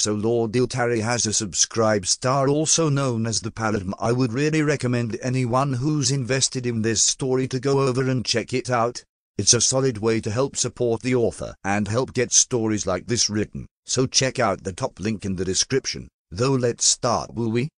So Lord Iltari has a SubscribeStar also known as the Paladin. I would really recommend anyone who's invested in this story to go over and check it out. It's a solid way to help support the author and help get stories like this written. So check out the top link in the description. Though let's start will we?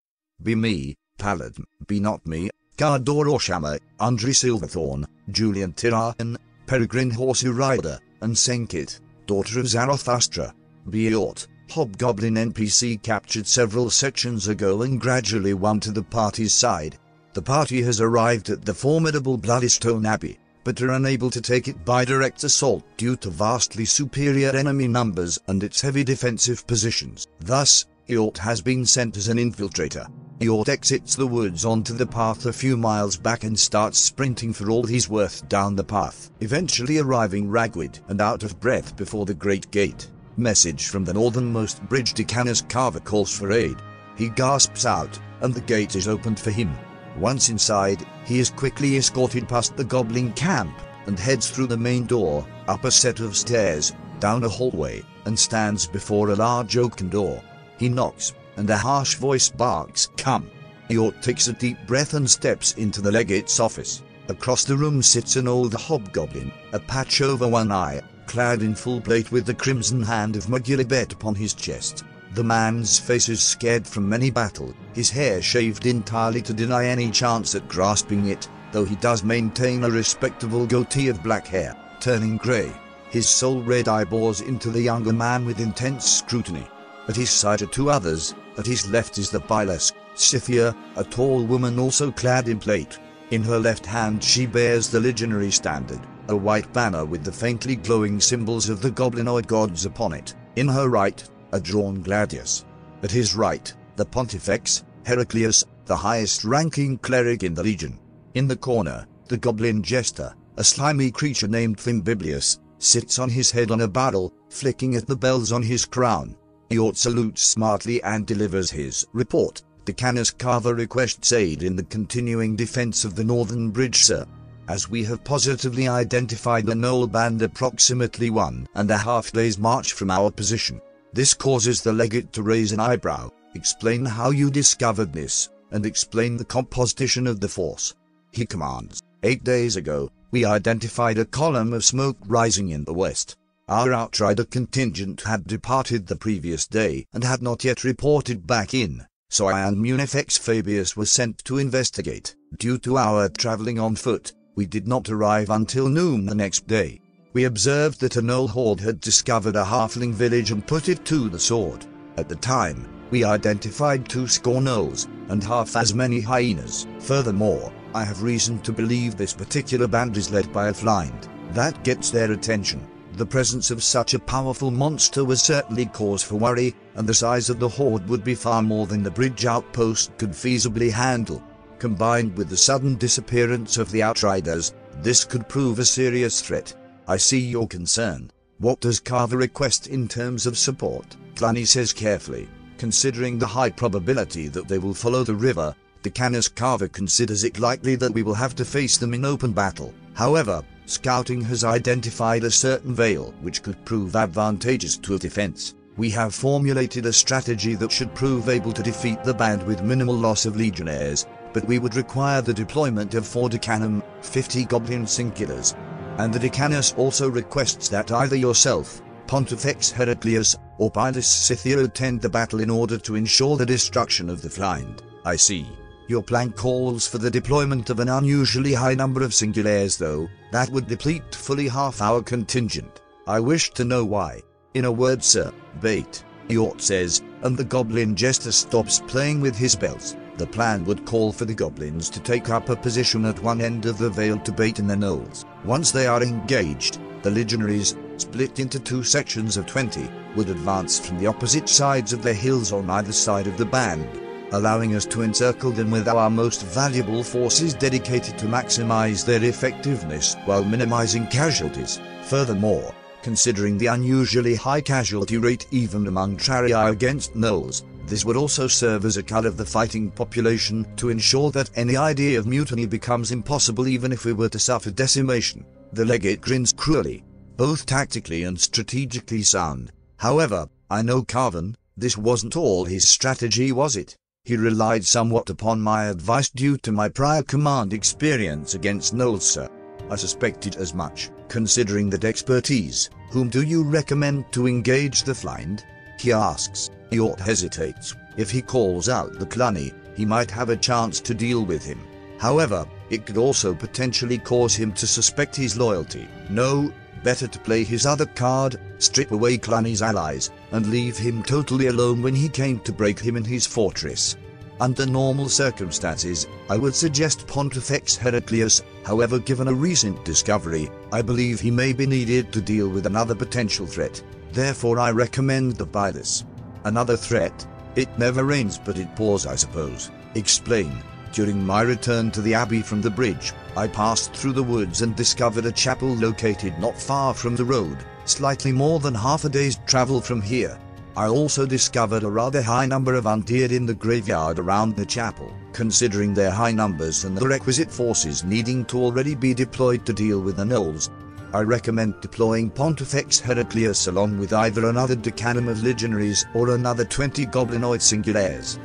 Be me, Paladin, be not me, Gardor Oshama, Andre Silverthorn, Julian Tirahan, Peregrine Horsey Rider, and Senkit, daughter of Zarathustra. Beort, Hobgoblin NPC captured several sections ago and gradually won to the party's side. The party has arrived at the formidable Bloodystone Abbey, but are unable to take it by direct assault due to vastly superior enemy numbers and its heavy defensive positions. Thus, Yort has been sent as an infiltrator. Yort exits the woods onto the path a few miles back and starts sprinting for all he's worth down the path, eventually arriving ragged and out of breath before the Great Gate. Message from the northernmost bridge Decanus Carver calls for aid. He gasps out, and the gate is opened for him. Once inside, he is quickly escorted past the goblin camp, and heads through the main door, up a set of stairs, down a hallway, and stands before a large oaken door. He knocks, and a harsh voice barks, Come! Yort takes a deep breath and steps into the legate's office. Across the room sits an old hobgoblin, a patch over one eye, clad in full plate with the crimson hand of Maglubiyet upon his chest. The man's face is scared from many battle, his hair shaved entirely to deny any chance at grasping it, though he does maintain a respectable goatee of black hair, turning grey. His soul red eye bores into the younger man with intense scrutiny. At his side are two others, at his left is the Bylesque, Scythia, a tall woman also clad in plate. In her left hand she bears the legionary standard, a white banner with the faintly glowing symbols of the goblinoid gods upon it. In her right, a drawn gladius. At his right, the pontifex, Heraclius, the highest ranking cleric in the legion. In the corner, the goblin jester, a slimy creature named Thimbiblius, sits on his head on a barrel, flicking at the bells on his crown. Yort salutes smartly and delivers his report. Decanus Carver requests aid in the continuing defense of the northern bridge, sir as we have positively identified the Gnoll band approximately one and a half day's march from our position. This causes the legate to raise an eyebrow, explain how you discovered this, and explain the composition of the force. He commands, Eight days ago, we identified a column of smoke rising in the west. Our outrider contingent had departed the previous day and had not yet reported back in, so I and Munifex Fabius were sent to investigate. Due to our traveling on foot, we did not arrive until noon the next day. We observed that a Gnoll horde had discovered a halfling village and put it to the sword. At the time, we identified two score and half as many hyenas. Furthermore, I have reason to believe this particular band is led by a flind. That gets their attention. The presence of such a powerful monster was certainly cause for worry, and the size of the horde would be far more than the bridge outpost could feasibly handle. Combined with the sudden disappearance of the Outriders, this could prove a serious threat. I see your concern. What does Carver request in terms of support? Cluny says carefully. Considering the high probability that they will follow the river, Decanus Carver considers it likely that we will have to face them in open battle. However, scouting has identified a certain vale which could prove advantageous to a defense. We have formulated a strategy that should prove able to defeat the band with minimal loss of legionnaires, but we would require the deployment of 4 Decanum, 50 Goblin Singulars. And the Decanus also requests that either yourself, Pontifex Heraclius, or Pilus Scythia attend the battle in order to ensure the destruction of the Flind. I see. Your plan calls for the deployment of an unusually high number of Singulares though, that would deplete fully half our contingent. I wish to know why. In a word sir, bait, Yort says, and the goblin jester stops playing with his bells. The plan would call for the goblins to take up a position at one end of the vale to bait in the gnolls. Once they are engaged, the legionaries, split into two sections of 20, would advance from the opposite sides of the hills on either side of the band, allowing us to encircle them with our most valuable forces dedicated to maximize their effectiveness while minimizing casualties. Furthermore, considering the unusually high casualty rate even among Triarii against gnolls, this would also serve as a cut of the fighting population to ensure that any idea of mutiny becomes impossible even if we were to suffer decimation. The legate grins cruelly, both tactically and strategically sound. However, I know Carver, This wasn't all his strategy, was it? He relied somewhat upon my advice due to my prior command experience against sir. I suspected as much, considering that expertise. Whom do you recommend to engage the Flind? He asks. Yort hesitates. If he calls out the Cluny, he might have a chance to deal with him. However, it could also potentially cause him to suspect his loyalty. No, better to play his other card, strip away Cluny's allies, and leave him totally alone when he came to break him in his fortress. Under normal circumstances, I would suggest Pontifex Heraclius, however given a recent discovery, I believe he may be needed to deal with another potential threat. Therefore I recommend the Bylus. Another threat? It never rains but it pours I suppose. Explain. During my return to the abbey from the bridge, I passed through the woods and discovered a chapel located not far from the road, slightly more than half a day's travel from here. I also discovered a rather high number of undead in the graveyard around the chapel, considering their high numbers and the requisite forces needing to already be deployed to deal with the gnolls. I recommend deploying Pontifex Heraclius along with either another decanum of legionaries or another 20 goblinoid singulares.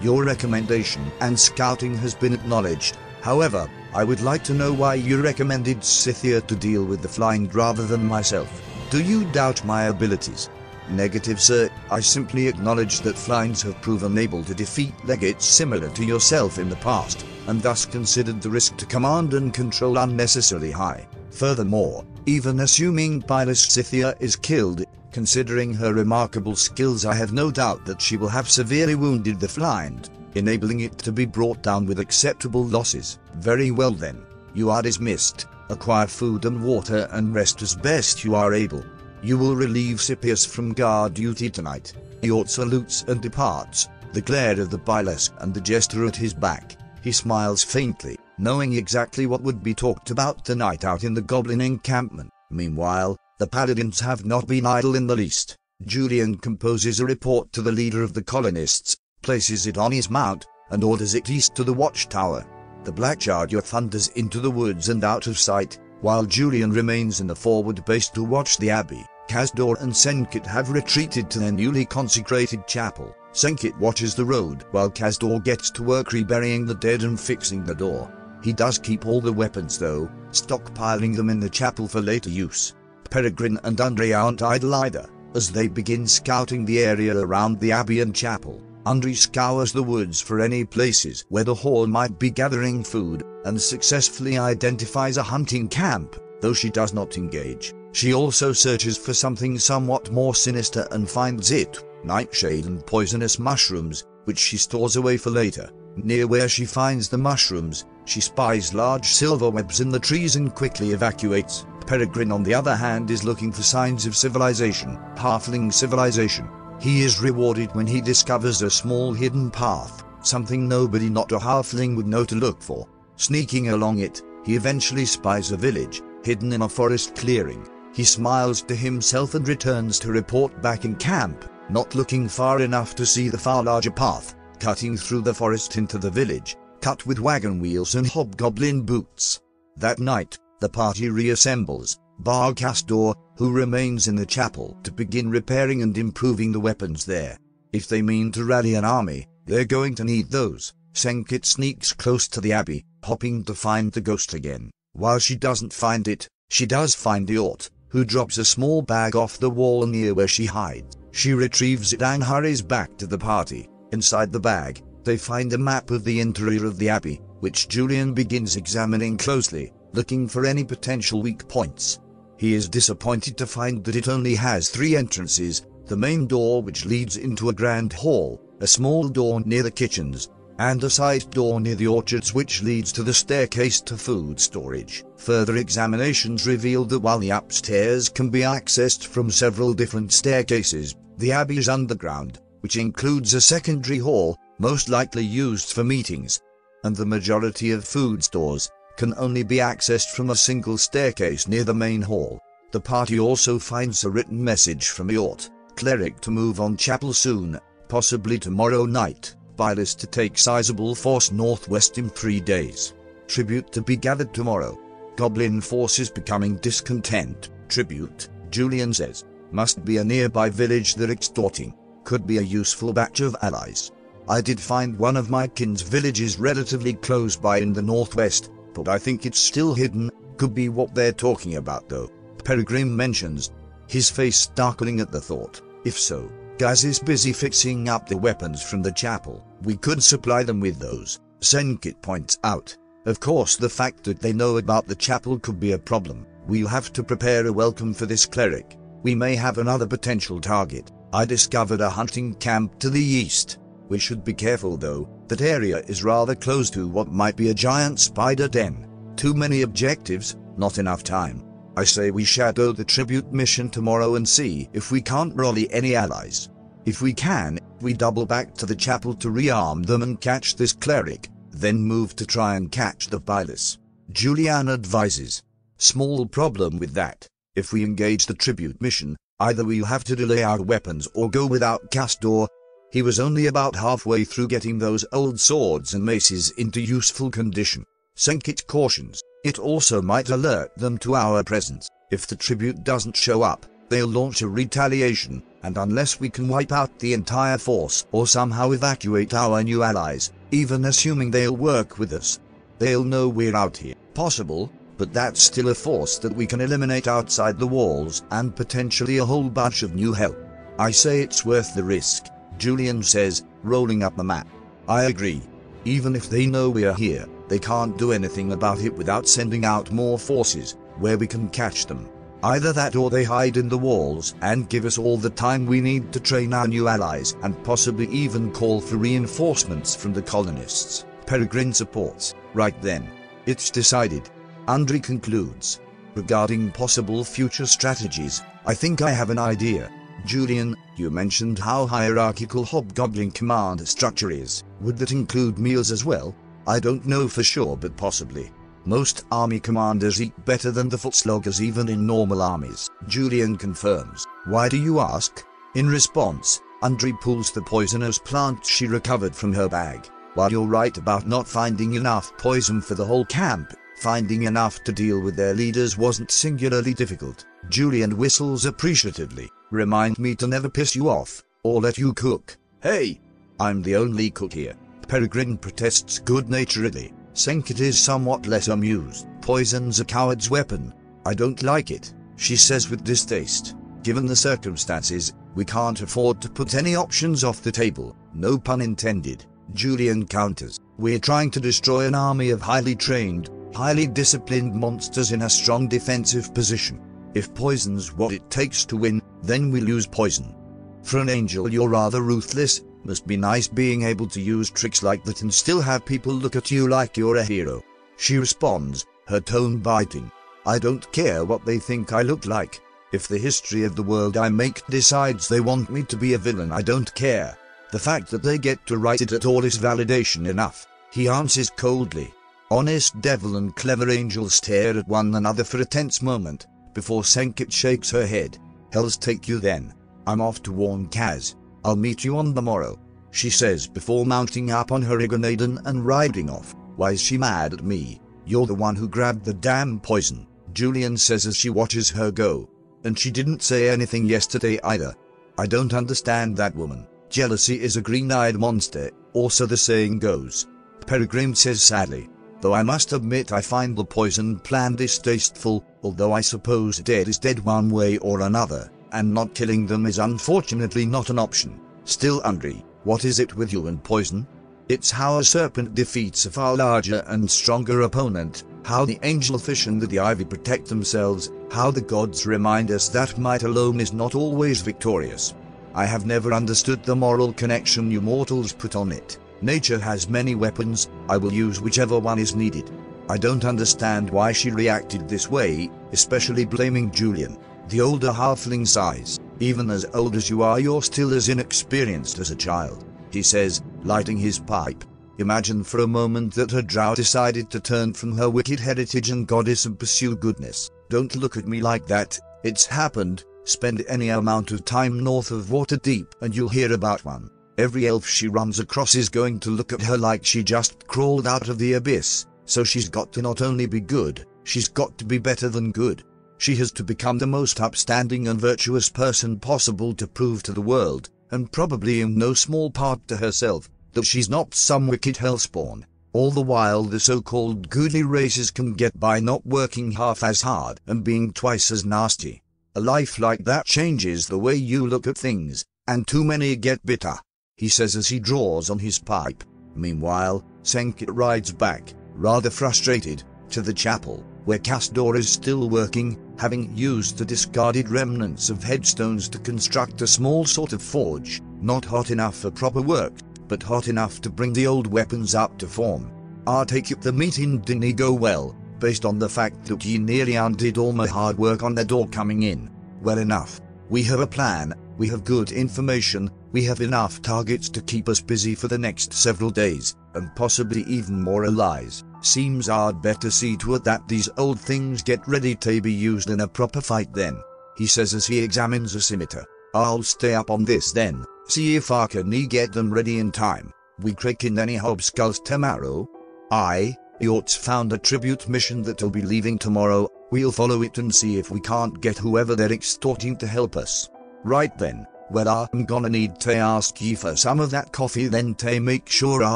Your recommendation and scouting has been acknowledged. However, I would like to know why you recommended Scythia to deal with the flying rather than myself. Do you doubt my abilities? Negative, sir. I simply acknowledge that Flinds have proven able to defeat legates similar to yourself in the past, and thus considered the risk to command and control unnecessarily high. Furthermore, even assuming Bylus Scythia is killed, Considering her remarkable skills I have no doubt that she will have severely wounded the Flind, enabling it to be brought down with acceptable losses. Very well then, you are dismissed. Acquire food and water and rest as best you are able. You will relieve Scipius from guard duty tonight. Yort salutes and departs, the glare of the Bylus and the jester at his back. He smiles faintly, knowing exactly what would be talked about tonight out in the goblin encampment. Meanwhile, the paladins have not been idle in the least. Julian composes a report to the leader of the colonists, places it on his mount, and orders it east to the watchtower. The Black Charger thunders into the woods and out of sight, while Julian remains in the forward base to watch the abbey. Kasdor and Senkit have retreated to their newly consecrated chapel. Senkit watches the road while Kasdor gets to work reburying the dead and fixing the door. He does keep all the weapons though, stockpiling them in the chapel for later use. Peregrine and Andre aren't idle either, as they begin scouting the area around the abbey and chapel. Andre scours the woods for any places where the hall might be gathering food, and successfully identifies a hunting camp, though she does not engage. She also searches for something somewhat more sinister and finds it, nightshade and poisonous mushrooms, which she stores away for later. Near where she finds the mushrooms, she spies large silver webs in the trees and quickly evacuates. Peregrine on the other hand is looking for signs of civilization, halfling civilization. He is rewarded when he discovers a small hidden path, something nobody not a halfling would know to look for. Sneaking along it, he eventually spies a village, hidden in a forest clearing. He smiles to himself and returns to report back in camp, not looking far enough to see the far larger path, cutting through the forest into the village, cut with wagon wheels and hobgoblin boots. That night, the party reassembles, bar Kasdor, who remains in the chapel to begin repairing and improving the weapons there. If they mean to rally an army, they're going to need those. Senkit sneaks close to the abbey, hoping to find the ghost again. While she doesn't find it, she does find Yort, who drops a small bag off the wall near where she hides. She retrieves it and hurries back to the party. Inside the bag, they find a map of the interior of the abbey, which Julian begins examining closely looking for any potential weak points. He is disappointed to find that it only has three entrances, the main door which leads into a grand hall, a small door near the kitchens, and a side door near the orchards which leads to the staircase to food storage. Further examinations reveal that while the upstairs can be accessed from several different staircases, the abbey is underground, which includes a secondary hall, most likely used for meetings, and the majority of food stores, can only be accessed from a single staircase near the main hall. The party also finds a written message from Yort, cleric to move on chapel soon, possibly tomorrow night, Bylus to take sizable force northwest in three days. Tribute to be gathered tomorrow. Goblin forces becoming discontent. Tribute, Julian says, must be a nearby village they're extorting. could be a useful batch of allies. I did find one of my kin's villages relatively close by in the northwest, but I think it's still hidden, could be what they're talking about though. Peregrine mentions, his face darkening at the thought. If so, Gaz is busy fixing up the weapons from the chapel. We could supply them with those, Senkit points out. Of course the fact that they know about the chapel could be a problem. We'll have to prepare a welcome for this cleric. We may have another potential target. I discovered a hunting camp to the east. We should be careful though, that area is rather close to what might be a giant spider den. Too many objectives, not enough time. I say we shadow the tribute mission tomorrow and see if we can't rally any allies. If we can, we double back to the chapel to rearm them and catch this cleric then move to try and catch the Bylus. Julian advises. Small problem with that. If we engage the tribute mission, either we'll have to delay our weapons or go without Castor. He was only about halfway through getting those old swords and maces into useful condition. Senkit cautions, it also might alert them to our presence. If the tribute doesn't show up, they'll launch a retaliation, and unless we can wipe out the entire force or somehow evacuate our new allies, even assuming they'll work with us. They'll know we're out here. Possible, but that's still a force that we can eliminate outside the walls and potentially a whole bunch of new help. I say it's worth the risk, Julian says, rolling up the map. I agree. Even if they know we're here, they can't do anything about it without sending out more forces, where we can catch them. Either that or they hide in the walls and give us all the time we need to train our new allies and possibly even call for reinforcements from the colonists. Peregrine supports. Right then. It's decided. Andre concludes. Regarding possible future strategies, I think I have an idea. Julian, you mentioned how hierarchical Hobgoblin command structure is. Would that include meals as well? I don't know for sure but possibly. Most army commanders eat better than the foot sloggers even in normal armies. Julian confirms. Why do you ask? In response, Andre pulls the poisonous plant she recovered from her bag. While you're right about not finding enough poison for the whole camp, finding enough to deal with their leaders wasn't singularly difficult. Julian whistles appreciatively. Remind me to never piss you off, or let you cook. Hey! I'm the only cook here. Peregrine protests good-naturedly. Senkit is somewhat less amused. Poison's a coward's weapon. I don't like it, she says with distaste. Given the circumstances, we can't afford to put any options off the table, no pun intended. Julian counters. We're trying to destroy an army of highly trained, highly disciplined monsters in a strong defensive position. If poison's what it takes to win, then we lose poison. For an angel you're rather ruthless, must be nice being able to use tricks like that and still have people look at you like you're a hero. She responds, her tone biting. I don't care what they think I look like. If the history of the world I make decides they want me to be a villain, I don't care. The fact that they get to write it at all is validation enough. He answers coldly. Honest devil and clever angel stare at one another for a tense moment, before Senkit shakes her head. Hells take you then. I'm off to warn Kaz. I'll meet you on the morrow, she says before mounting up on her Iganaden and riding off. Why is she mad at me? You're the one who grabbed the damn poison, Julian says as she watches her go. And she didn't say anything yesterday either. I don't understand that woman. Jealousy is a green-eyed monster, also the saying goes. Peregrine says sadly. Though I must admit I find the poison plan distasteful, although I suppose dead is dead one way or another and not killing them is unfortunately not an option. Still Andre, what is it with you and poison? It's how a serpent defeats a far larger and stronger opponent, how the angelfish and the ivy protect themselves, how the gods remind us that might alone is not always victorious. I have never understood the moral connection you mortals put on it. Nature has many weapons, I will use whichever one is needed. I don't understand why she reacted this way, especially blaming Julian. The older halfling sighs. Even as old as you are, you're still as inexperienced as a child, he says, lighting his pipe. Imagine for a moment that her drow decided to turn from her wicked heritage and goddess and pursue goodness. Don't look at me like that, it's happened. Spend any amount of time north of Waterdeep and you'll hear about one. Every elf she runs across is going to look at her like she just crawled out of the abyss, so she's got to not only be good, she's got to be better than good. She has to become the most upstanding and virtuous person possible to prove to the world and probably in no small part to herself, that she's not some wicked hellspawn. All the while the so-called goody races can get by not working half as hard and being twice as nasty. A life like that changes the way you look at things, and too many get bitter, he says as he draws on his pipe. Meanwhile, Senkit rides back, rather frustrated, to the chapel, where Castor is still working, having used the discarded remnants of headstones to construct a small sort of forge, not hot enough for proper work, but hot enough to bring the old weapons up to form. I take it the meeting didn't go well, based on the fact that ye nearly undid all my hard work on the door coming in. Well enough. We have a plan, we have good information, we have enough targets to keep us busy for the next several days, and possibly even more allies. Seems I'd better see to it that these old things get ready to be used in a proper fight then, he says as he examines a scimitar. I'll stay up on this then, see if I can get them ready in time. We crack in any hobskulls tomorrow? I, Yort's found a tribute mission that'll be leaving tomorrow, we'll follow it and see if we can't get whoever they're extorting to help us. Right then, well I'm gonna need to ask ye for some of that coffee then to make sure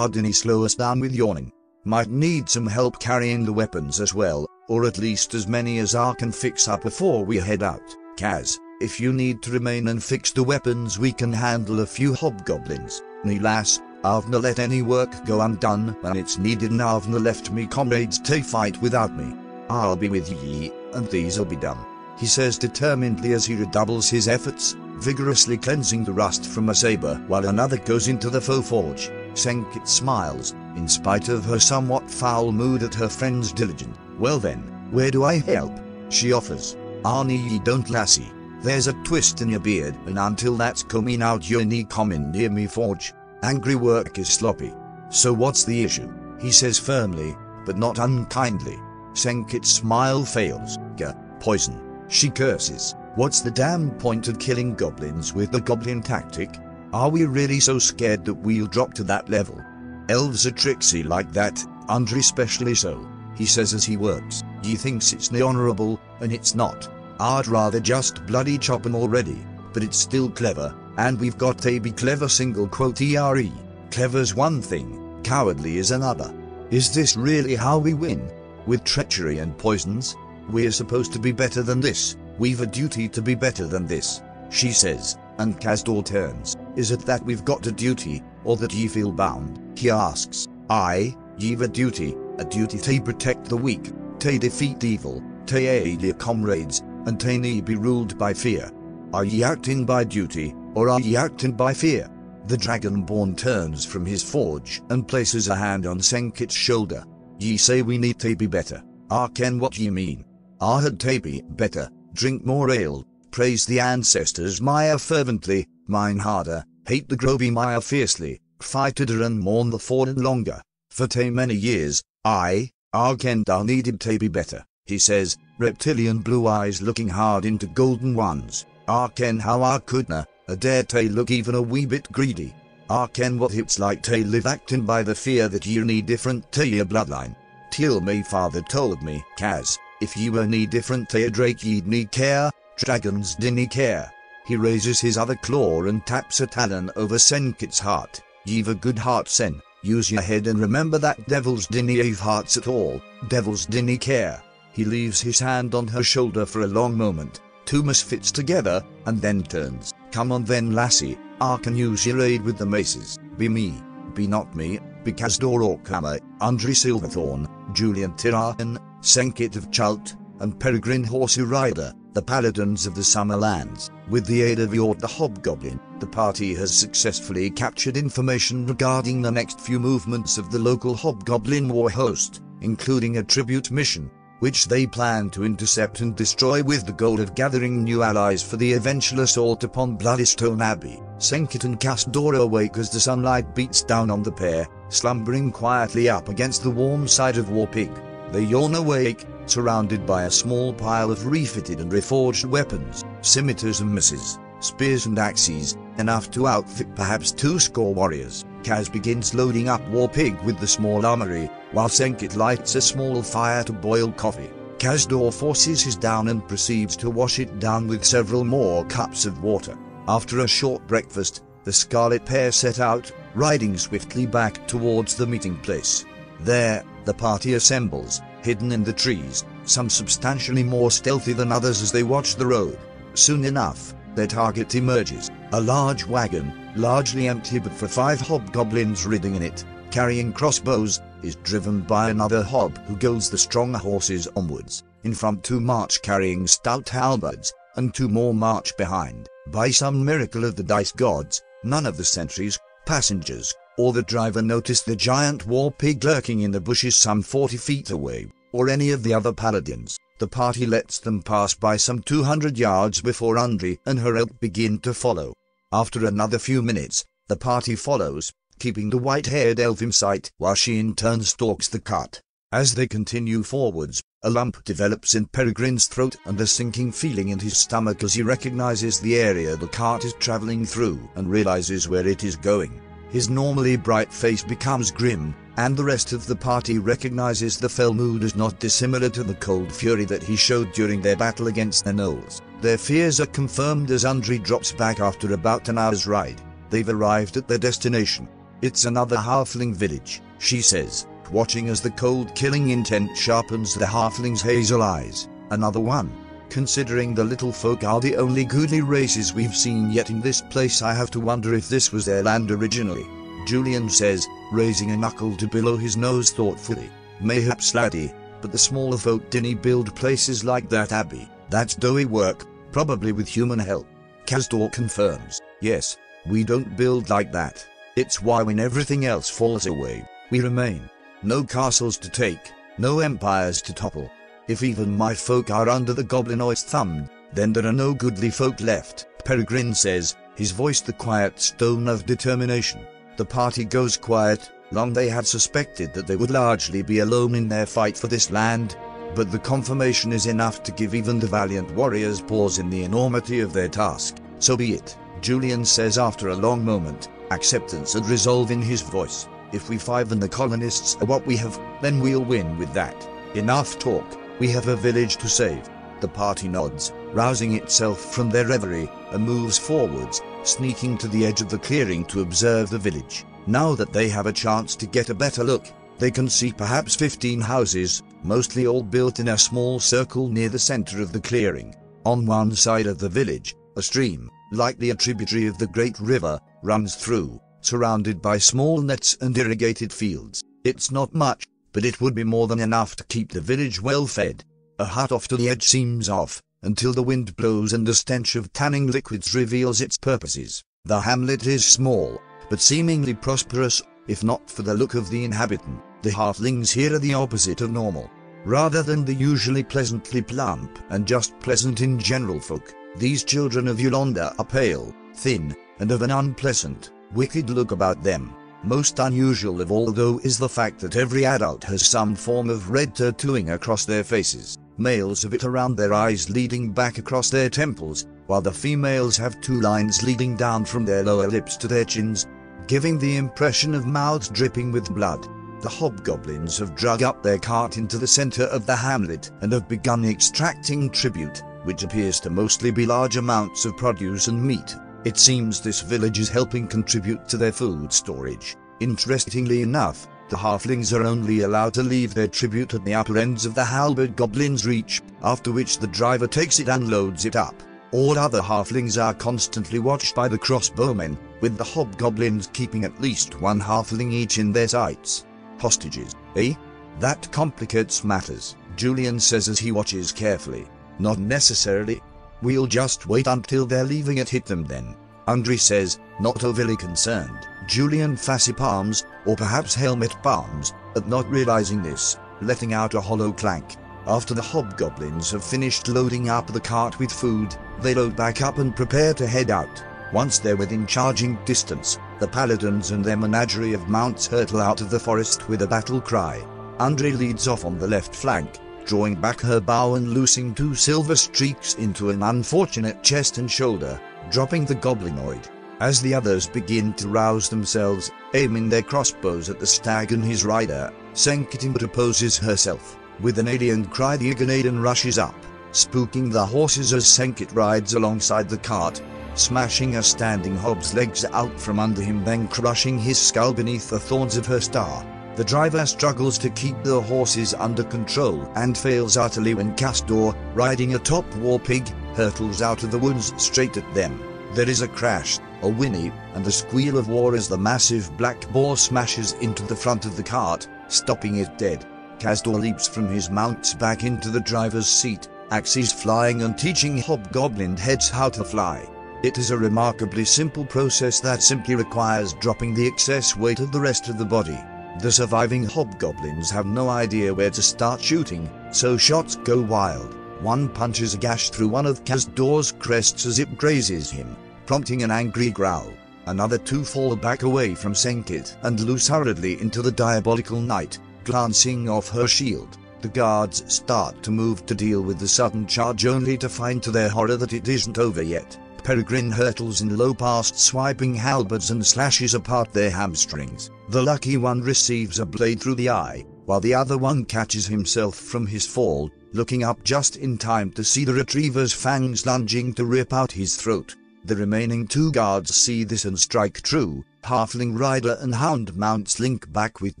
didn't slow us down with yawning. Might need some help carrying the weapons as well, or at least as many as I can fix up before we head out. Kaz, if you need to remain and fix the weapons we can handle a few hobgoblins. Me lass, I've not let any work go undone when it's needed and I've left me comrades to fight without me. I'll be with ye, and these'll be done. He says determinedly as he redoubles his efforts, vigorously cleansing the rust from a saber while another goes into the faux forge. Senkit smiles, in spite of her somewhat foul mood at her friend's diligence. Well then, where do I help? She offers. Arnie ye don't lassie. There's a twist in your beard, and until that's coming out you need coming near me forge. Angry work is sloppy. So what's the issue? He says firmly, but not unkindly. Senkit's smile fails. Gah, poison. She curses. What's the damn point of killing goblins with the goblin tactic? Are we really so scared that we'll drop to that level? Elves are tricksy like that, Andre especially so, he says as he works. He thinks it's the honorable, and it's not. I'd rather just bloody chop 'em already, but it's still clever, and we've got to be clever single quote ERE. Clever's one thing, cowardly is another. Is this really how we win? With treachery and poisons? We're supposed to be better than this, we've a duty to be better than this, she says, and Castor turns. Is it that we've got a duty, or that ye feel bound? He asks. I, ye've a duty, a duty to protect the weak, to defeat evil, to aid your comrades, and to ne be ruled by fear. Are ye acting by duty, or are ye acting by fear? The Dragonborn turns from his forge and places a hand on Senkit's shoulder. Ye say we need to be better. I ken what ye mean. I had be better, drink more ale, praise the ancestors Maya fervently, mine harder, hate the Groby Maya fiercely, fight and mourn the fallen longer. For te many years, I, Arkendar needed to be better, he says, reptilian blue eyes looking hard into golden ones. Arken how I couldna, a dare to look even a wee bit greedy. Arken what it's like to live acting by the fear that you need different to your bloodline. Till my father told me, Kaz, if you were any different to a drake you'd need care, dragons didn't care. He raises his other claw and taps a talon over Senkit's heart. Ye've a good heart, Sen. Use your head and remember that devils didn't have hearts at all. Devils didn't care. He leaves his hand on her shoulder for a long moment. Two misfits together, and then turns. Come on then, lassie. I can use your aid with the maces. Be me. Be not me. be Because Dorokama, Andre Silverthorn, Julian Tirahan, Senkit of Chult, and Peregrine Horsey Rider the paladins of the Summerlands. With the aid of Yort the Hobgoblin, the party has successfully captured information regarding the next few movements of the local Hobgoblin war host, including a tribute mission, which they plan to intercept and destroy with the goal of gathering new allies for the eventual assault upon Bloodystone Abbey. Senkit and Castor awake as the sunlight beats down on the pair, slumbering quietly up against the warm side of Warpig. They yawn awake, surrounded by a small pile of refitted and reforged weapons, scimitars and maces, spears and axes, enough to outfit perhaps two score warriors. Kaz begins loading up Warpig with the small armory, while Senkit lights a small fire to boil coffee. Kazdor forces his down and proceeds to wash it down with several more cups of water. After a short breakfast, The scarlet pair set out, riding swiftly back towards the meeting place. There, the party assembles, hidden in the trees, some substantially more stealthy than others as they watch the road. Soon enough, their target emerges, a large wagon, largely empty but for five hobgoblins riding in it, carrying crossbows, is driven by another hob who goes the strong horses onwards. In front two march carrying stout halberds, and two more march behind. By some miracle of the dice gods, none of the sentries, passengers, or the driver noticed the giant war pig lurking in the bushes some 40 feet away, or any of the other paladins. The party lets them pass by some 200 yards before Undri and her elk begin to follow. After another few minutes, the party follows, keeping the white-haired elf in sight while she in turn stalks the cart. As they continue forwards, a lump develops in Peregrine's throat and a sinking feeling in his stomach as he recognizes the area the cart is traveling through and realizes where it is going. His normally bright face becomes grim, and the rest of the party recognizes the fell mood as not dissimilar to the cold fury that he showed during their battle against the gnolls. Their fears are confirmed as Undri drops back after about an hour's ride. They've arrived at their destination. It's another halfling village, she says, watching as the cold killing intent sharpens the halfling's hazel eyes. Another one. Considering the little folk are the only goodly races we've seen yet in this place I have to wonder if this was their land originally. Julian says, raising a knuckle to below his nose thoughtfully. Mayhaps laddie, but the smaller folk didn't build places like that abbey. That's doughy work, probably with human help. Kazdor confirms, yes, we don't build like that. It's why when everything else falls away, we remain. No castles to take, no empires to topple. If even my folk are under the goblinoid's thumb, then there are no goodly folk left, Peregrine says, his voice the quiet stone of determination. The party goes quiet, long they had suspected that they would largely be alone in their fight for this land, but the confirmation is enough to give even the valiant warriors pause in the enormity of their task. So be it, Julian says after a long moment, acceptance and resolve in his voice. If we five and the colonists are what we have, then we'll win with that. Enough talk, we have a village to save. The party nods, rousing itself from their reverie, and moves forwards, sneaking to the edge of the clearing to observe the village. Now that they have a chance to get a better look, they can see perhaps 15 houses, mostly all built in a small circle near the center of the clearing. On one side of the village, a stream, likely a tributary of the great river, runs through, surrounded by small nets and irrigated fields. It's not much, but it would be more than enough to keep the village well fed. A hut off to the edge seems off, until the wind blows and the stench of tanning liquids reveals its purposes. The hamlet is small, but seemingly prosperous, if not for the look of the inhabitant. The halflings here are the opposite of normal. Rather than the usually pleasantly plump and just pleasant in general folk, these children of Yondalla are pale, thin, and of an unpleasant, wicked look about them. Most unusual of all though is the fact that every adult has some form of red tattooing across their faces. Males have it around their eyes leading back across their temples, while the females have two lines leading down from their lower lips to their chins, giving the impression of mouths dripping with blood. The hobgoblins have drug up their cart into the center of the hamlet and have begun extracting tribute, which appears to mostly be large amounts of produce and meat. It seems this village is helping contribute to their food storage. Interestingly enough, the halflings are only allowed to leave their tribute at the upper ends of the halberd goblin's reach, after which the driver takes it and loads it up. All other halflings are constantly watched by the crossbowmen, with the hobgoblins keeping at least one halfling each in their sights. Hostages, eh? That complicates matters, Julian says as he watches carefully. Not necessarily, We'll just wait until they're leaving it hit them then. Andre says, not overly concerned. Julian palms, or perhaps helmet palms, at not realizing this, letting out a hollow clank. After the hobgoblins have finished loading up the cart with food, they load back up and prepare to head out. Once they're within charging distance, the paladins and their menagerie of mounts hurtle out of the forest with a battle cry. Andre leads off on the left flank, drawing back her bow and loosing two silver streaks into an unfortunate chest and shoulder, dropping the goblinoid. As the others begin to rouse themselves, aiming their crossbows at the stag and his rider, Senkitin opposes herself. With an alien cry the Iganaden rushes up, spooking the horses as Senkit rides alongside the cart, smashing a standing hob's legs out from under him, then crushing his skull beneath the thorns of her star. The driver struggles to keep the horses under control and fails utterly when Castor, riding atop War Pig, hurtles out of the woods straight at them. There is a crash, a whinny, and a squeal of war as the massive black boar smashes into the front of the cart, stopping it dead. Castor leaps from his mount's back into the driver's seat, axes flying and teaching hobgoblin heads how to fly. It is a remarkably simple process that simply requires dropping the excess weight of the rest of the body. The surviving hobgoblins have no idea where to start shooting, so shots go wild. One punches a gash through one of Castor's crests as it grazes him, prompting an angry growl. Another two fall back away from Senkit and loose hurriedly into the diabolical night, glancing off her shield. The guards start to move to deal with the sudden charge only to find to their horror that it isn't over yet. Peregrine hurtles in low past swiping halberds and slashes apart their hamstrings. The lucky one receives a blade through the eye, while the other one catches himself from his fall, looking up just in time to see the retriever's fangs lunging to rip out his throat. The remaining two guards see this and strike true. Halfling rider and hound mount link back with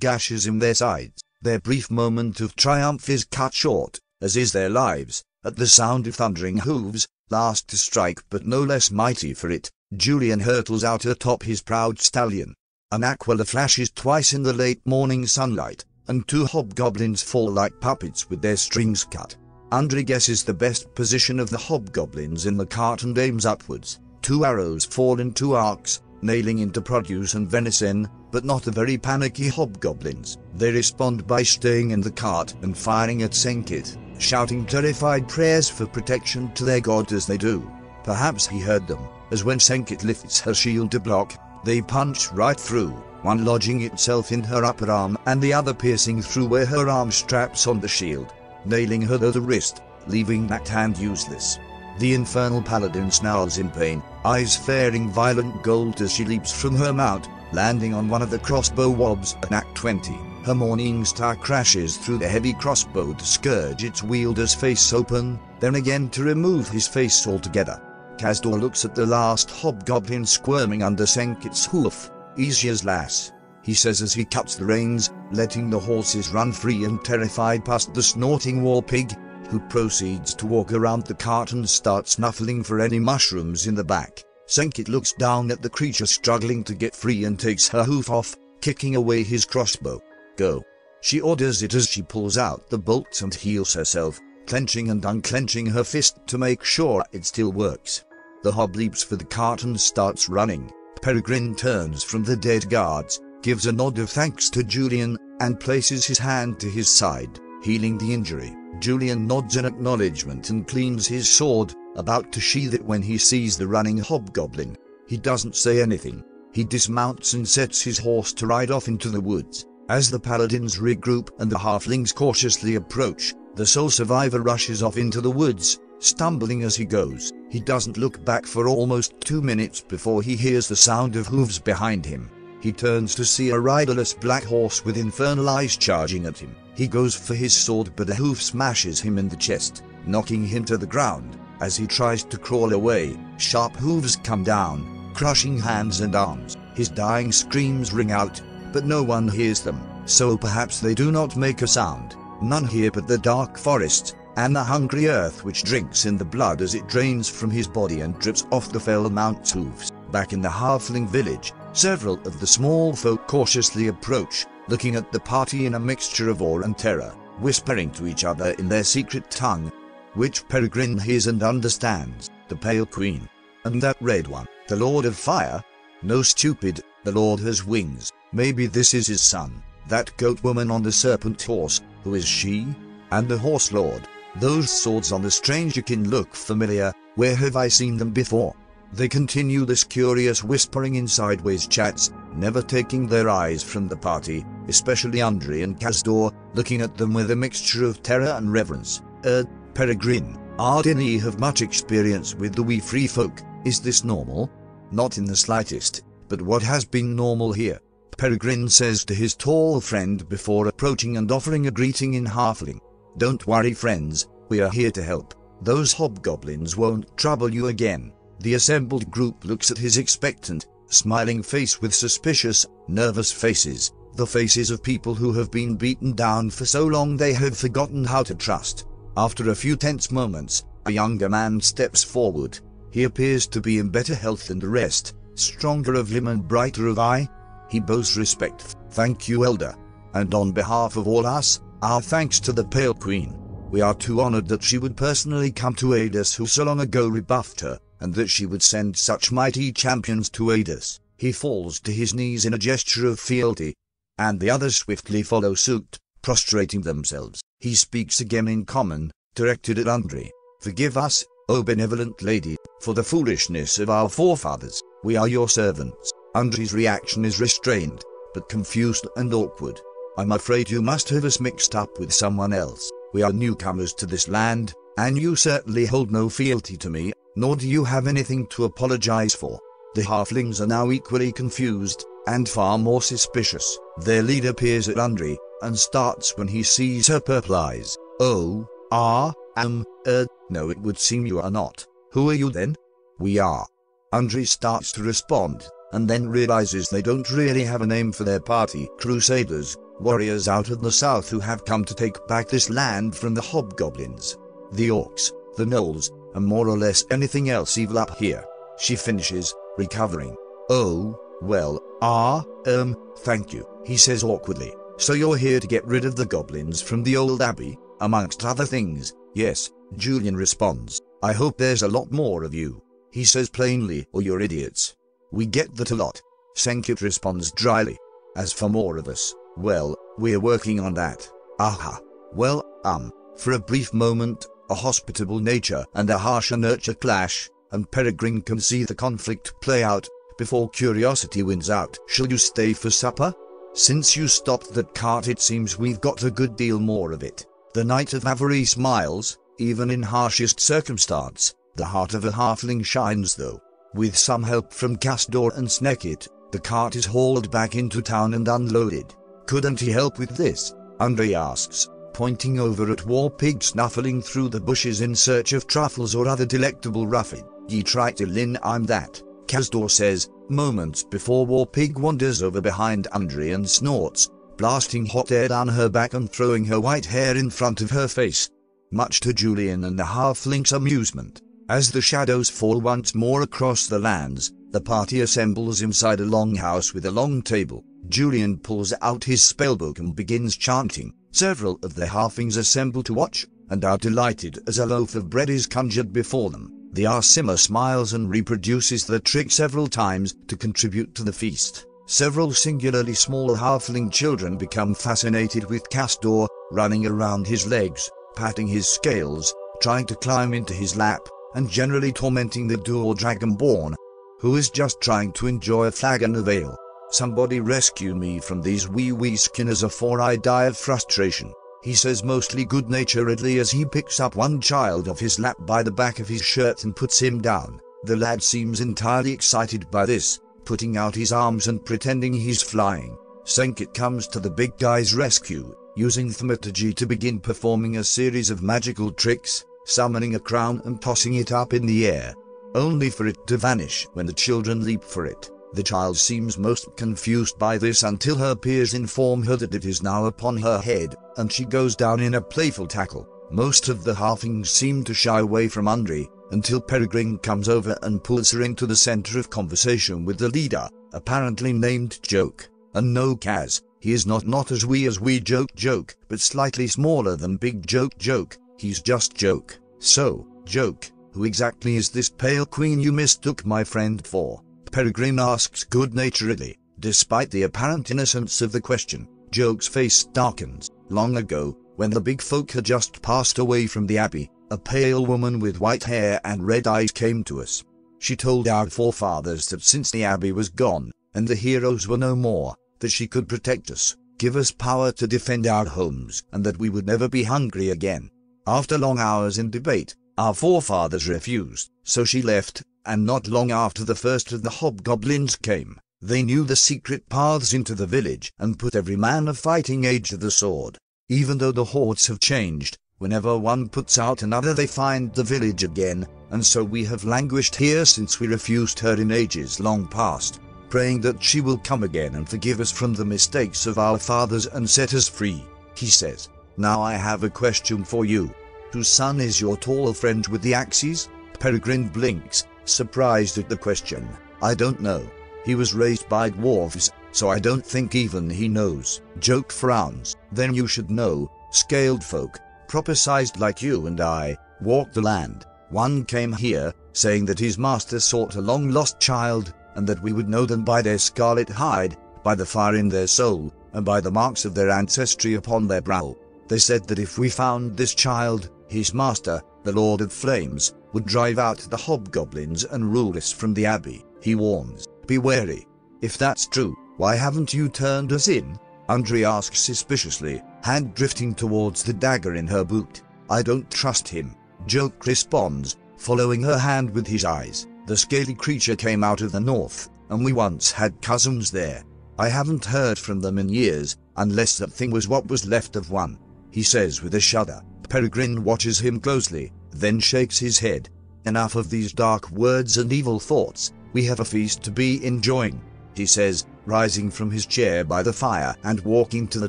gashes in their sides. Their brief moment of triumph is cut short, as is their lives, at the sound of thundering hooves, last to strike but no less mighty for it, Julian hurtles out atop his proud stallion. An aquila flashes twice in the late morning sunlight, and two hobgoblins fall like puppets with their strings cut. Andre guesses the best position of the hobgoblins in the cart and aims upwards. Two arrows fall in two arcs, nailing into produce and venison, but not the very panicky hobgoblins. They respond by staying in the cart and firing at Senkit shouting terrified prayers for protection to their god as they do. Perhaps he heard them, as when Senkit lifts her shield to block, they punch right through, one lodging itself in her upper arm and the other piercing through where her arm straps on the shield, nailing her to the wrist, leaving that hand useless. The infernal paladin snarls in pain, eyes faring violent gold as she leaps from her mount, landing on one of the crossbow wobs at Act 20. Her morning star crashes through the heavy crossbow to scourge its wielder's face open, then again to remove his face altogether. Castor looks at the last hobgoblin squirming under Senkit's hoof, Isia's lass. He says as he cuts the reins, letting the horses run free and terrified past the snorting war pig, who proceeds to walk around the cart and start snuffling for any mushrooms in the back. Senkit looks down at the creature struggling to get free and takes her hoof off, kicking away his crossbow. Go. She orders it as she pulls out the bolts and heals herself, clenching and unclenching her fist to make sure it still works. The hob leaps for the cart and starts running. Peregrine turns from the dead guards, gives a nod of thanks to Julian, and places his hand to his side, healing the injury. Julian nods in acknowledgement and cleans his sword, about to sheathe it when he sees the running hobgoblin. He doesn't say anything. He dismounts and sets his horse to ride off into the woods. As the paladins regroup and the halflings cautiously approach, the sole survivor rushes off into the woods, stumbling as he goes. He doesn't look back for almost two minutes before he hears the sound of hooves behind him. He turns to see a riderless black horse with infernal eyes charging at him. He goes for his sword but a hoof smashes him in the chest, knocking him to the ground. As he tries to crawl away, sharp hooves come down, crushing hands and arms. His dying screams ring out, but no one hears them, so perhaps they do not make a sound. None hear but the dark forest, and the hungry earth which drinks in the blood as it drains from his body and drips off the fell mount's hooves. Back in the halfling village, several of the small folk cautiously approach, looking at the party in a mixture of awe and terror, whispering to each other in their secret tongue, which Peregrine hears and understands, the Pale Queen. And that red one, the Lord of Fire? No stupid, the Lord has wings. Maybe this is his son, that goat woman on the serpent horse, who is she? And the horse lord, those swords on the stranger can look familiar, where have I seen them before? They continue this curious whispering in sideways chats, never taking their eyes from the party, especially Andre and Castor, looking at them with a mixture of terror and reverence. Er, Peregrine, Ardini have much experience with the wee free folk, is this normal? Not in the slightest, but what has been normal here? Peregrine says to his tall friend before approaching and offering a greeting in Halfling. Don't worry friends, we are here to help. Those hobgoblins won't trouble you again. The assembled group looks at his expectant, smiling face with suspicious, nervous faces, the faces of people who have been beaten down for so long they have forgotten how to trust. After a few tense moments, a younger man steps forward. He appears to be in better health than the rest, stronger of limb and brighter of eye. He bows respect. Thank you, Elder. And on behalf of all us, our thanks to the Pale Queen. We are too honored that she would personally come to aid us who so long ago rebuffed her, and that she would send such mighty champions to aid us. He falls to his knees in a gesture of fealty, and the others swiftly follow suit, prostrating themselves. He speaks again in common, directed at Andre. Forgive us, O benevolent lady, for the foolishness of our forefathers. We are your servants. Andre's reaction is restrained, but confused and awkward. I'm afraid you must have us mixed up with someone else. We are newcomers to this land, and you certainly hold no fealty to me, nor do you have anything to apologize for. The halflings are now equally confused, and far more suspicious. Their leader peers at Andre, and starts when he sees her purple eyes. Oh, ah, am, er, no it would seem you are not. Who are you then? We are. Andre starts to respond, and then realizes they don't really have a name for their party. Crusaders, warriors out of the south who have come to take back this land from the hobgoblins, the orcs, the gnolls, and more or less anything else evil up here. She finishes, recovering. Oh, well, ah, um, thank you, he says awkwardly. So you're here to get rid of the goblins from the old abbey, amongst other things, yes, Julian responds. I hope there's a lot more of you, he says plainly, or you're idiots. We get that a lot. Senkit responds dryly. As for more of us, well, we're working on that. Aha. Well, um, for a brief moment, a hospitable nature and a harsher nurture clash, and Peregrine can see the conflict play out, before curiosity wins out. Shall you stay for supper? Since you stopped that cart it seems we've got a good deal more of it. The Knight of Avery smiles, even in harshest circumstance, the heart of a halfling shines though. With some help from Kazdor and Senkit, the cart is hauled back into town and unloaded. Couldn't he help with this? Andre asks, pointing over at Warpig snuffling through the bushes in search of truffles or other delectable roughage. Ye try to lin I'm that, Kazdor says, moments before Warpig wanders over behind Andre and snorts, blasting hot air down her back and throwing her white hair in front of her face. Much to Julian and the halfling's amusement, as the shadows fall once more across the lands, the party assembles inside a longhouse with a long table. Julian pulls out his spellbook and begins chanting. Several of the halflings assemble to watch, and are delighted as a loaf of bread is conjured before them. The Aasimar smiles and reproduces the trick several times to contribute to the feast. Several singularly small halfling children become fascinated with Kazdor, running around his legs, patting his scales, trying to climb into his lap, and generally tormenting the dual dragonborn, who is just trying to enjoy a flagon of ale. Somebody rescue me from these wee wee skinners afore I die of frustration, he says mostly good naturedly as he picks up one child off his lap by the back of his shirt and puts him down. The lad seems entirely excited by this, putting out his arms and pretending he's flying. Senkit comes to the big guy's rescue, using thaumaturgy to begin performing a series of magical tricks, summoning a crown and tossing it up in the air, only for it to vanish when the children leap for it. The child seems most confused by this until her peers inform her that it is now upon her head, and she goes down in a playful tackle. Most of the halflings seem to shy away from Andre, until Peregrine comes over and pulls her into the center of conversation with the leader, apparently named Joke. And no Kaz, he is not not as wee as wee Joke Joke, but slightly smaller than Big Joke Joke, he's just Joke. So, Joke, who exactly is this pale queen you mistook my friend for? Peregrine asks good-naturedly, despite the apparent innocence of the question. Joke's face darkens. Long ago, when the big folk had just passed away from the abbey, a pale woman with white hair and red eyes came to us. She told our forefathers that since the abbey was gone, and the heroes were no more, that she could protect us, give us power to defend our homes, and that we would never be hungry again. After long hours in debate, our forefathers refused, so she left, and not long after the first of the hobgoblins came, they knew the secret paths into the village and put every man of fighting age to the sword. Even though the hordes have changed, Whenever one puts out another they find the village again, and so we have languished here since we refused her in ages long past, praying that she will come again and forgive us from the mistakes of our fathers and set us free, he says. Now I have a question for you. Whose son is your tall friend with the axes? Peregrine blinks, surprised at the question. I don't know. He was raised by dwarves, so I don't think even he knows. Joke frowns. Then you should know, scaled folk, proper sized like you and I, walk the land. One came here, saying that his master sought a long lost child, and that we would know them by their scarlet hide, by the fire in their soul, and by the marks of their ancestry upon their brow. They said that if we found this child, his master, the Lord of Flames, would drive out the hobgoblins and rule us from the abbey. He warns, be wary. If that's true, why haven't you turned us in? Andre asks suspiciously, hand drifting towards the dagger in her boot. I don't trust him. Joke responds, following her hand with his eyes. The scaly creature came out of the north, and we once had cousins there. I haven't heard from them in years, unless that thing was what was left of one. He says with a shudder. Peregrine watches him closely, then shakes his head. Enough of these dark words and evil thoughts. We have a feast to be enjoying, he says, rising from his chair by the fire and walking to the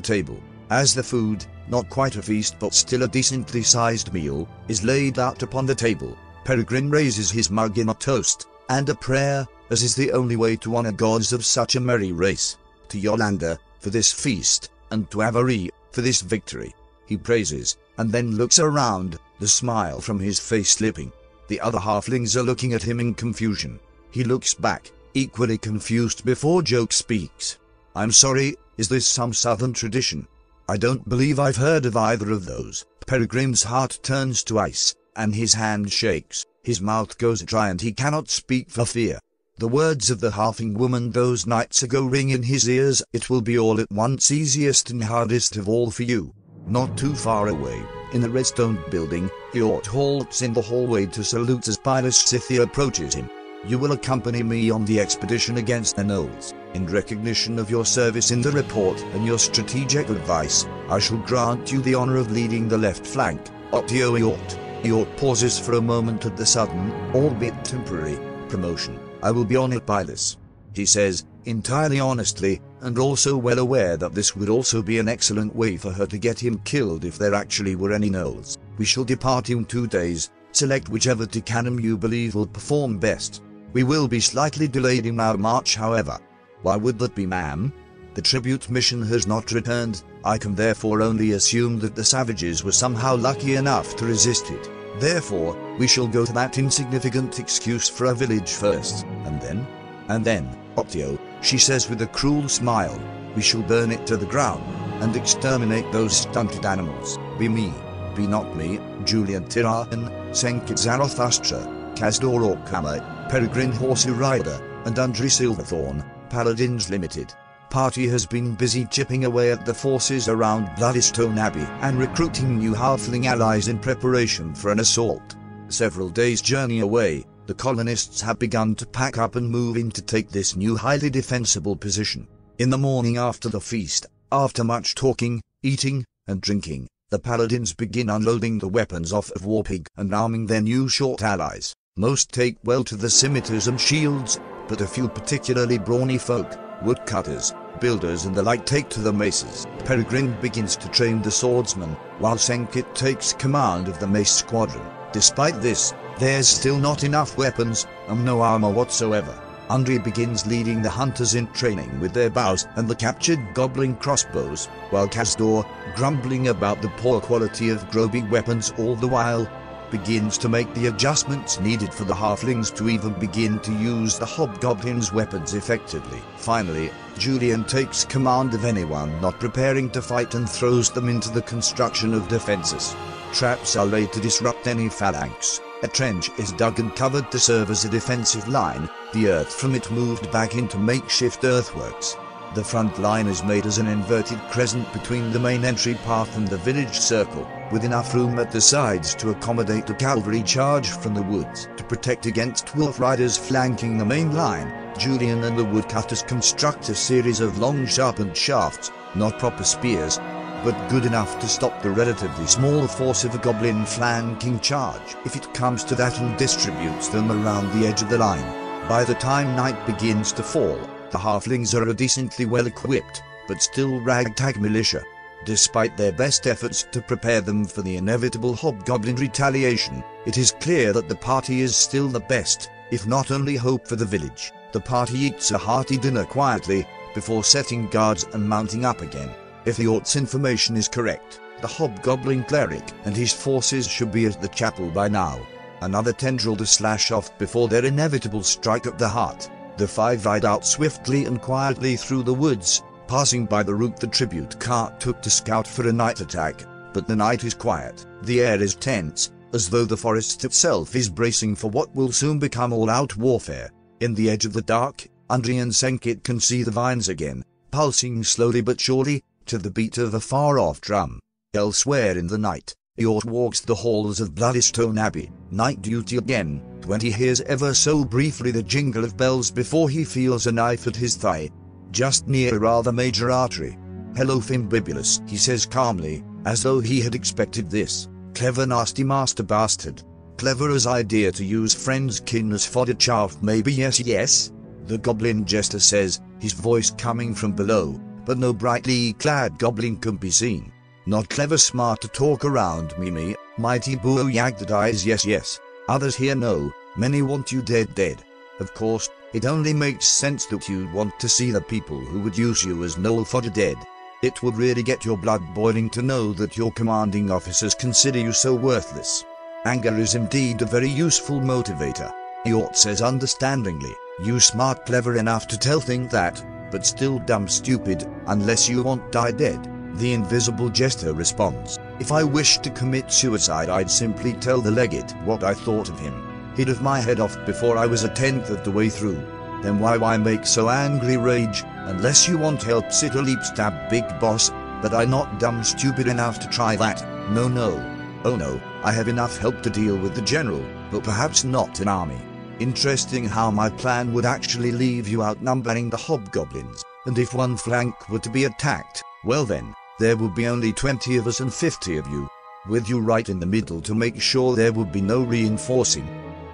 table. As the food, not quite a feast but still a decently sized meal, is laid out upon the table, Peregrine raises his mug in a toast and a prayer, as is the only way to honor gods of such a merry race. To Yondalla, for this feast, and to Avery, for this victory. He praises, and then looks around, the smile from his face slipping. The other halflings are looking at him in confusion. He looks back, equally confused before Joke speaks. I'm sorry, is this some southern tradition? I don't believe I've heard of either of those. Peregrine's heart turns to ice, and his hand shakes, his mouth goes dry and he cannot speak for fear. The words of the halfling woman those nights ago ring in his ears, it will be all at once easiest and hardest of all for you. Not too far away, in the redstone building, Yort halts in the hallway to salute as Pilus Scythia approaches him. You will accompany me on the expedition against the Gnolls. In recognition of your service in the report and your strategic advice, I shall grant you the honor of leading the left flank, Optio Yort. Yort pauses for a moment at the sudden, albeit temporary, promotion. I will be honored by this. He says, entirely honestly, and also well aware that this would also be an excellent way for her to get him killed if there actually were any Gnolls. We shall depart in two days. Select whichever Ticanum you believe will perform best. We will be slightly delayed in our march however. Why would that be ma'am? The tribute mission has not returned, I can therefore only assume that the savages were somehow lucky enough to resist it. Therefore, we shall go to that insignificant excuse for a village first, and then, and then, Optio, she says with a cruel smile, we shall burn it to the ground, and exterminate those stunted animals. Be me, be not me, Julian Tirahan, Senkit Zarathustra, Kazdor Orkama, Peregrine Horsey Rider, and Andre Silverthorn, Paladins Limited. Party has been busy chipping away at the forces around Bloodystone Abbey and recruiting new halfling allies in preparation for an assault. Several days' journey away, the colonists have begun to pack up and move in to take this new highly defensible position. In the morning after the feast, after much talking, eating, and drinking, the paladins begin unloading the weapons off of Warpig and arming their new short allies. Most take well to the scimitars and shields, but a few particularly brawny folk, woodcutters, builders and the like take to the maces. Peregrine begins to train the swordsman, while Senkit takes command of the mace squadron. Despite this, there's still not enough weapons, and no armor whatsoever. Andre begins leading the hunters in training with their bows and the captured goblin crossbows, while Kazdor, grumbling about the poor quality of Groby weapons all the while, begins to make the adjustments needed for the halflings to even begin to use the hobgoblin's weapons effectively. Finally, Julian takes command of anyone not preparing to fight and throws them into the construction of defenses. Traps are laid to disrupt any phalanx. A trench is dug and covered to serve as a defensive line, the earth from it moved back into makeshift earthworks. The front line is made as an inverted crescent between the main entry path and the village circle, with enough room at the sides to accommodate a cavalry charge from the woods. To protect against wolf riders flanking the main line, Julian and the woodcutters construct a series of long sharpened shafts, not proper spears, but good enough to stop the relatively small force of a goblin flanking charge if it comes to that and distributes them around the edge of the line. By the time night begins to fall, the halflings are a decently well equipped, but still ragtag militia. Despite their best efforts to prepare them for the inevitable hobgoblin retaliation, it is clear that the party is still the best, if not only hope for the village. The party eats a hearty dinner quietly, before setting guards and mounting up again. If the Ort's information is correct, the hobgoblin cleric and his forces should be at the chapel by now. Another tendril to slash off before their inevitable strike at the heart. The five ride out swiftly and quietly through the woods, passing by the route the tribute cart took to scout for a night attack, but the night is quiet, the air is tense, as though the forest itself is bracing for what will soon become all-out warfare. In the edge of the dark, Andri and Senkit can see the vines again, pulsing slowly but surely, to the beat of a far-off drum. Elsewhere in the night, Yort walks the halls of Bloodystone Abbey, night duty again, when he hears ever so briefly the jingle of bells before he feels a knife at his thigh just near a rather major artery. Hello Fimbibulus, he says calmly, as though he had expected this. Clever nasty master bastard. Clever as idea to use friends kin as fodder chaff maybe yes yes? The goblin jester says, his voice coming from below, but no brightly clad goblin can be seen. Not clever smart to talk around Mimi, mighty boo yag that eyes yes yes. Others here know, many want you dead dead. Of course, it only makes sense that you'd want to see the people who would use you as no fodder dead. It would really get your blood boiling to know that your commanding officers consider you so worthless. Anger is indeed a very useful motivator. Yort says understandingly, you smart clever enough to tell things that, but still dumb stupid, unless you want die dead. The invisible jester responds, if I wished to commit suicide I'd simply tell the legate what I thought of him. He'd have my head off before I was a tenth of the way through. Then why why make so angry rage, unless you want help sit a leap stab big boss, but I not dumb stupid enough to try that, no no. Oh no, I have enough help to deal with the general, but perhaps not an army. Interesting how my plan would actually leave you outnumbering the hobgoblins, and if one flank were to be attacked, well then, there would be only 20 of us and 50 of you, with you right in the middle to make sure there would be no reinforcing.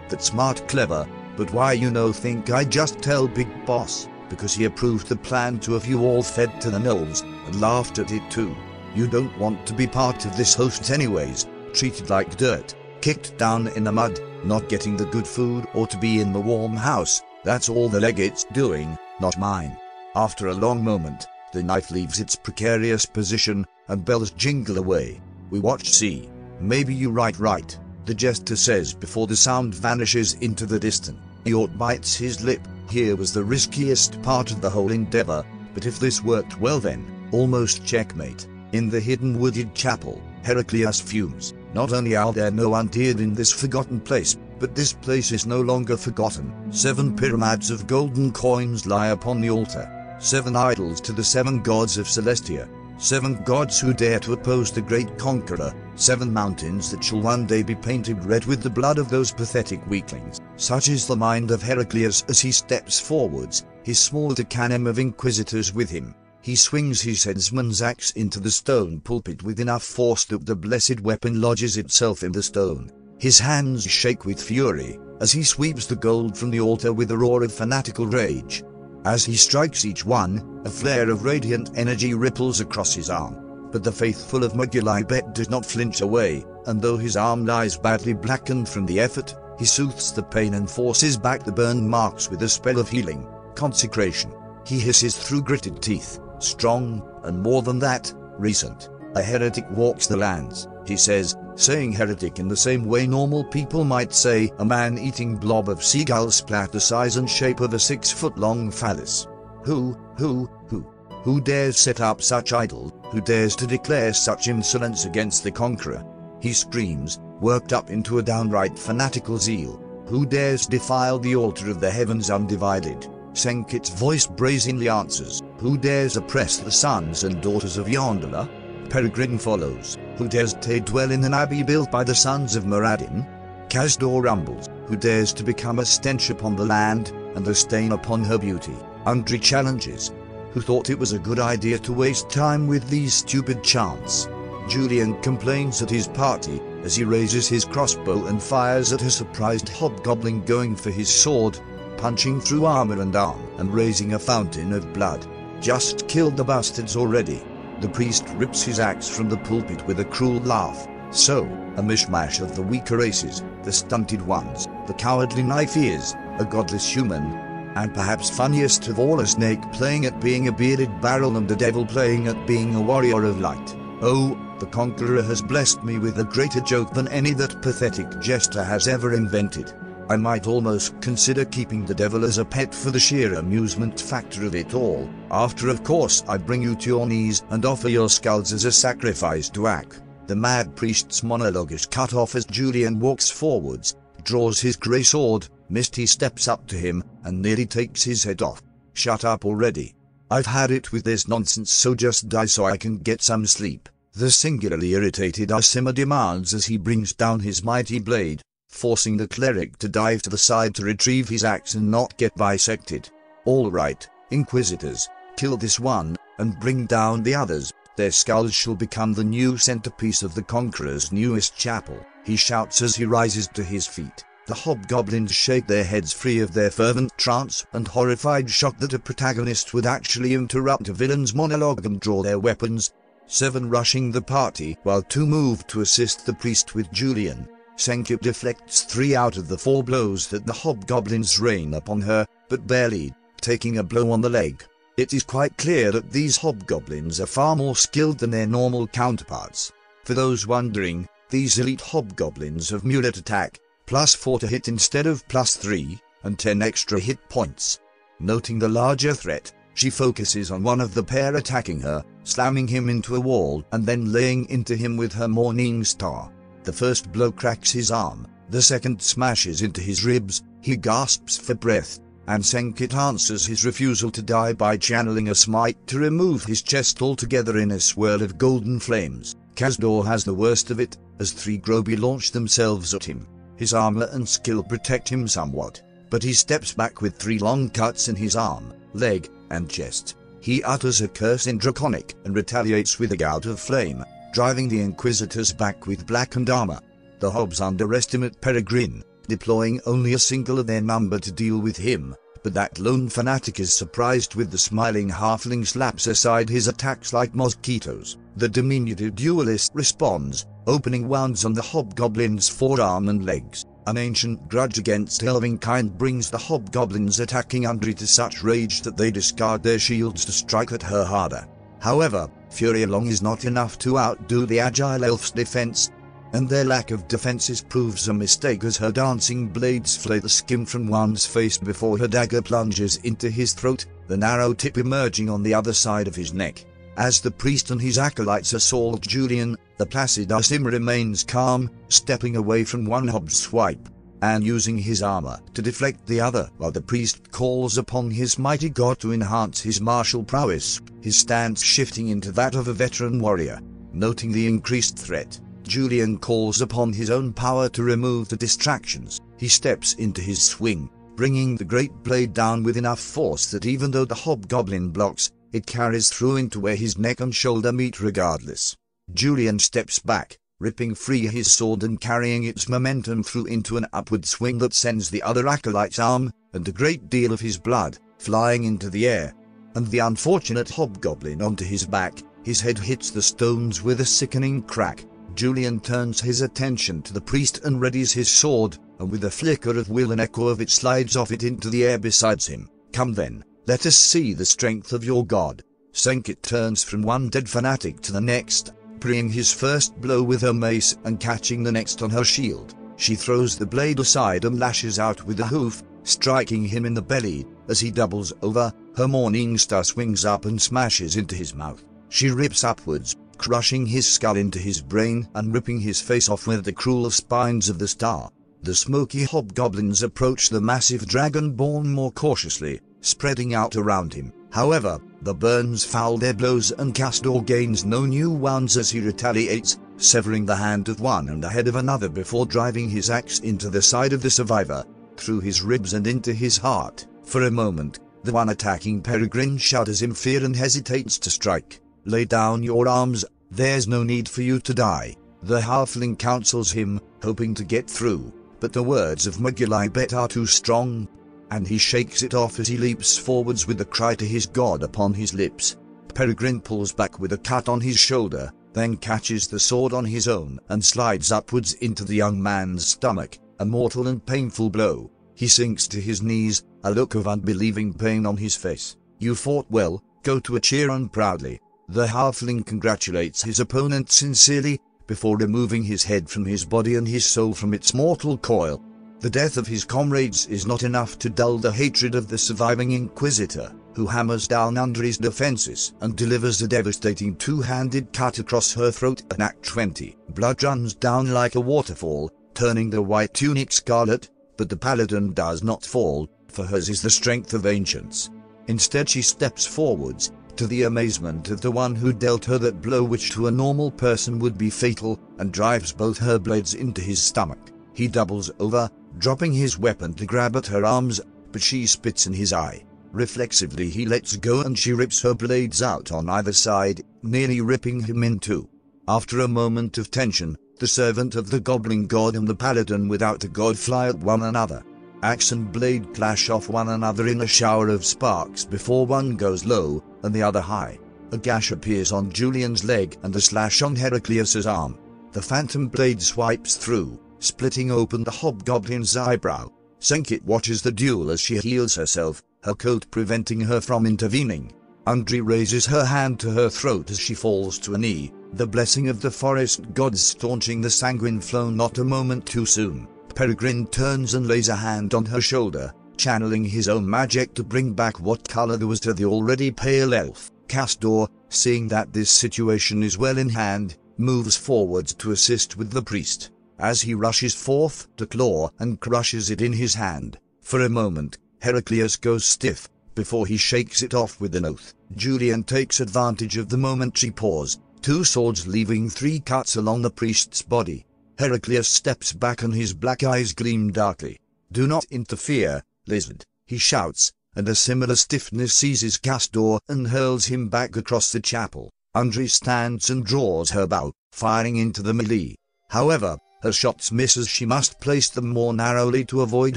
That's smart clever, but why you know think I just tell Big Boss, because he approved the plan to have you all fed to the gnolls, and laughed at it too. You don't want to be part of this host anyways, treated like dirt, kicked down in the mud, not getting the good food or to be in the warm house, that's all the legate's doing, not mine. After a long moment, the knife leaves its precarious position, and bells jingle away. We watch see. Maybe you right right the jester says before the sound vanishes into the distance. Yort bites his lip, here was the riskiest part of the whole endeavor, but if this worked well then, almost checkmate. In the hidden wooded chapel, Heraclius fumes. Not only are there no undead in this forgotten place, but this place is no longer forgotten. Seven pyramids of golden coins lie upon the altar. Seven idols to the seven gods of Celestia. Seven gods who dare to oppose the great conqueror, seven mountains that shall one day be painted red with the blood of those pathetic weaklings. Such is the mind of Heraclius as he steps forwards, his small decanim of inquisitors with him. He swings his headsman's axe into the stone pulpit with enough force that the blessed weapon lodges itself in the stone. His hands shake with fury, as he sweeps the gold from the altar with a roar of fanatical rage. As he strikes each one, a flare of radiant energy ripples across his arm. But the faithful of Maglubiyet does not flinch away, and though his arm lies badly blackened from the effort, he soothes the pain and forces back the burned marks with a spell of healing, consecration. He hisses through gritted teeth, strong, and more than that, recent. A heretic walks the lands, he says, saying heretic in the same way normal people might say a man-eating blob of seagull splat the size and shape of a six-foot-long phallus. Who, who, who, who dares set up such idol, who dares to declare such insolence against the conqueror? He screams, worked up into a downright fanatical zeal. Who dares defile the altar of the heavens undivided? Senkit's voice brazenly answers, Who dares oppress the sons and daughters of Yondalla? Peregrine follows, who dares to dwell in an abbey built by the sons of Muradin? Kazdor rumbles, who dares to become a stench upon the land, and a stain upon her beauty? Undri challenges, who thought it was a good idea to waste time with these stupid chants. Julian complains at his party as he raises his crossbow and fires at a surprised hobgoblin going for his sword, punching through armor and arm and raising a fountain of blood. Just killed the bastards already. The priest rips his axe from the pulpit with a cruel laugh. So, a mishmash of the weaker races, the stunted ones, the cowardly knife ears, a godless human, and perhaps funniest of all a snake playing at being a bearded barrel and a devil playing at being a warrior of light. Oh, the conqueror has blessed me with a greater joke than any that pathetic jester has ever invented. I might almost consider keeping the devil as a pet for the sheer amusement factor of it all, after of course I bring you to your knees and offer your skulls as a sacrifice to Ak. The mad priest's monologue is cut off as Julian walks forwards, draws his grey sword, Misty steps up to him, and nearly takes his head off. Shut up already. I've had it with this nonsense so just die so I can get some sleep. The singularly irritated Aasimar demands as he brings down his mighty blade, forcing the cleric to dive to the side to retrieve his axe and not get bisected. All right, Inquisitors, kill this one, and bring down the others, their skulls shall become the new centerpiece of the Conqueror's newest chapel, he shouts as he rises to his feet. The hobgoblins shake their heads free of their fervent trance and horrified shock that a protagonist would actually interrupt a villain's monologue and draw their weapons, seven rushing the party while two move to assist the priest with Julian. Senkit deflects three out of the four blows that the hobgoblins rain upon her, but barely, taking a blow on the leg. It is quite clear that these hobgoblins are far more skilled than their normal counterparts. For those wondering, these elite hobgoblins have multiattack, plus 4 to hit instead of plus 3, and 10 extra hit points. Noting the larger threat, she focuses on one of the pair attacking her, slamming him into a wall and then laying into him with her Morning Star. The first blow cracks his arm, the second smashes into his ribs, he gasps for breath, and Senkit answers his refusal to die by channeling a smite to remove his chest altogether in a swirl of golden flames. Kazdor has the worst of it, as three Groby launch themselves at him. His armor and skill protect him somewhat, but he steps back with three long cuts in his arm, leg, and chest. He utters a curse in Draconic and retaliates with a gout of flame, driving the Inquisitors back with blackened armor. The Hobbs underestimate Peregrine, deploying only a single of their number to deal with him, but that lone fanatic is surprised with the smiling halfling slaps aside his attacks like mosquitoes. The diminutive duelist responds, opening wounds on the hobgoblin's forearm and legs. An ancient grudge against Elvenkind brings the hobgoblins attacking Undri to such rage that they discard their shields to strike at her harder. However, fury alone is not enough to outdo the agile elf's defense, and their lack of defenses proves a mistake as her dancing blades flay the skin from one's face before her dagger plunges into his throat, the narrow tip emerging on the other side of his neck. As the priest and his acolytes assault Julian, the placid Aasimar remains calm, stepping away from one Hobbs swipe, and using his armor to deflect the other while the priest calls upon his mighty god to enhance his martial prowess, his stance shifting into that of a veteran warrior. Noting the increased threat, Julian calls upon his own power to remove the distractions. He steps into his swing, bringing the great blade down with enough force that even though the hobgoblin blocks, it carries through into where his neck and shoulder meet regardless. Julian steps back, ripping free his sword and carrying its momentum through into an upward swing that sends the other acolyte's arm, and a great deal of his blood, flying into the air. And the unfortunate hobgoblin onto his back, his head hits the stones with a sickening crack. Julian turns his attention to the priest and readies his sword, and with a flicker of will and echo of it slides off it into the air beside him. Come then, let us see the strength of your God. Senkit turns from one dead fanatic to the next, parrying his first blow with her mace and catching the next on her shield. She throws the blade aside and lashes out with a hoof, striking him in the belly. As he doubles over, her morning star swings up and smashes into his mouth. She rips upwards, crushing his skull into his brain and ripping his face off with the cruel spines of the star. The smoky hobgoblins approach the massive dragonborn more cautiously, spreading out around him. However, the burns foul their blows and Kazdor gains no new wounds as he retaliates, severing the hand of one and the head of another before driving his axe into the side of the survivor, through his ribs and into his heart. For a moment, The one attacking Peregrine shudders in fear and hesitates to strike. Lay down your arms, there's no need for you to die. The halfling counsels him, hoping to get through, but the words of Maglubiyet are too strong, and he shakes it off as he leaps forwards with the cry to his god upon his lips. Peregrine pulls back with a cut on his shoulder, then catches the sword on his own and slides upwards into the young man's stomach, a mortal and painful blow. He sinks to his knees, a look of unbelieving pain on his face. You fought well, go to Acheron proudly. The halfling congratulates his opponent sincerely, before removing his head from his body and his soul from its mortal coil. The death of his comrades is not enough to dull the hatred of the surviving Inquisitor, who hammers down under his defenses and delivers a devastating two-handed cut across her throat in Act 20. Blood runs down like a waterfall, turning the white tunic scarlet, but the paladin does not fall, for hers is the strength of ancients. Instead she steps forwards, to the amazement of the one who dealt her that blow which to a normal person would be fatal, and drives both her blades into his stomach. He doubles over, dropping his weapon to grab at her arms, but she spits in his eye. Reflexively he lets go and she rips her blades out on either side, nearly ripping him in two. After a moment of tension, the servant of the goblin god and the paladin without the god fly at one another. Axe and blade clash off one another in a shower of sparks before one goes low and the other high. A gash appears on Julian's leg and a slash on Heraclius's arm. The phantom blade swipes through, splitting open the hobgoblin's eyebrow. Senkit watches the duel as she heals herself, her coat preventing her from intervening. Undri raises her hand to her throat as she falls to a knee, the blessing of the forest gods staunching the sanguine flow not a moment too soon. Peregrine turns and lays a hand on her shoulder, channeling his own magic to bring back what color there was to the already pale elf. Kazdor, seeing that this situation is well in hand, moves forwards to assist with the priest. As he rushes forth to claw and crushes it in his hand, for a moment, Heraclius goes stiff, before he shakes it off with an oath. Julian takes advantage of the momentary pause, two swords leaving three cuts along the priest's body. Heraclius steps back and his black eyes gleam darkly. Do not interfere, lizard, he shouts, and a similar stiffness seizes Kazdor and hurls him back across the chapel. Undri stands and draws her bow, firing into the melee. However, her shots miss as she must place them more narrowly to avoid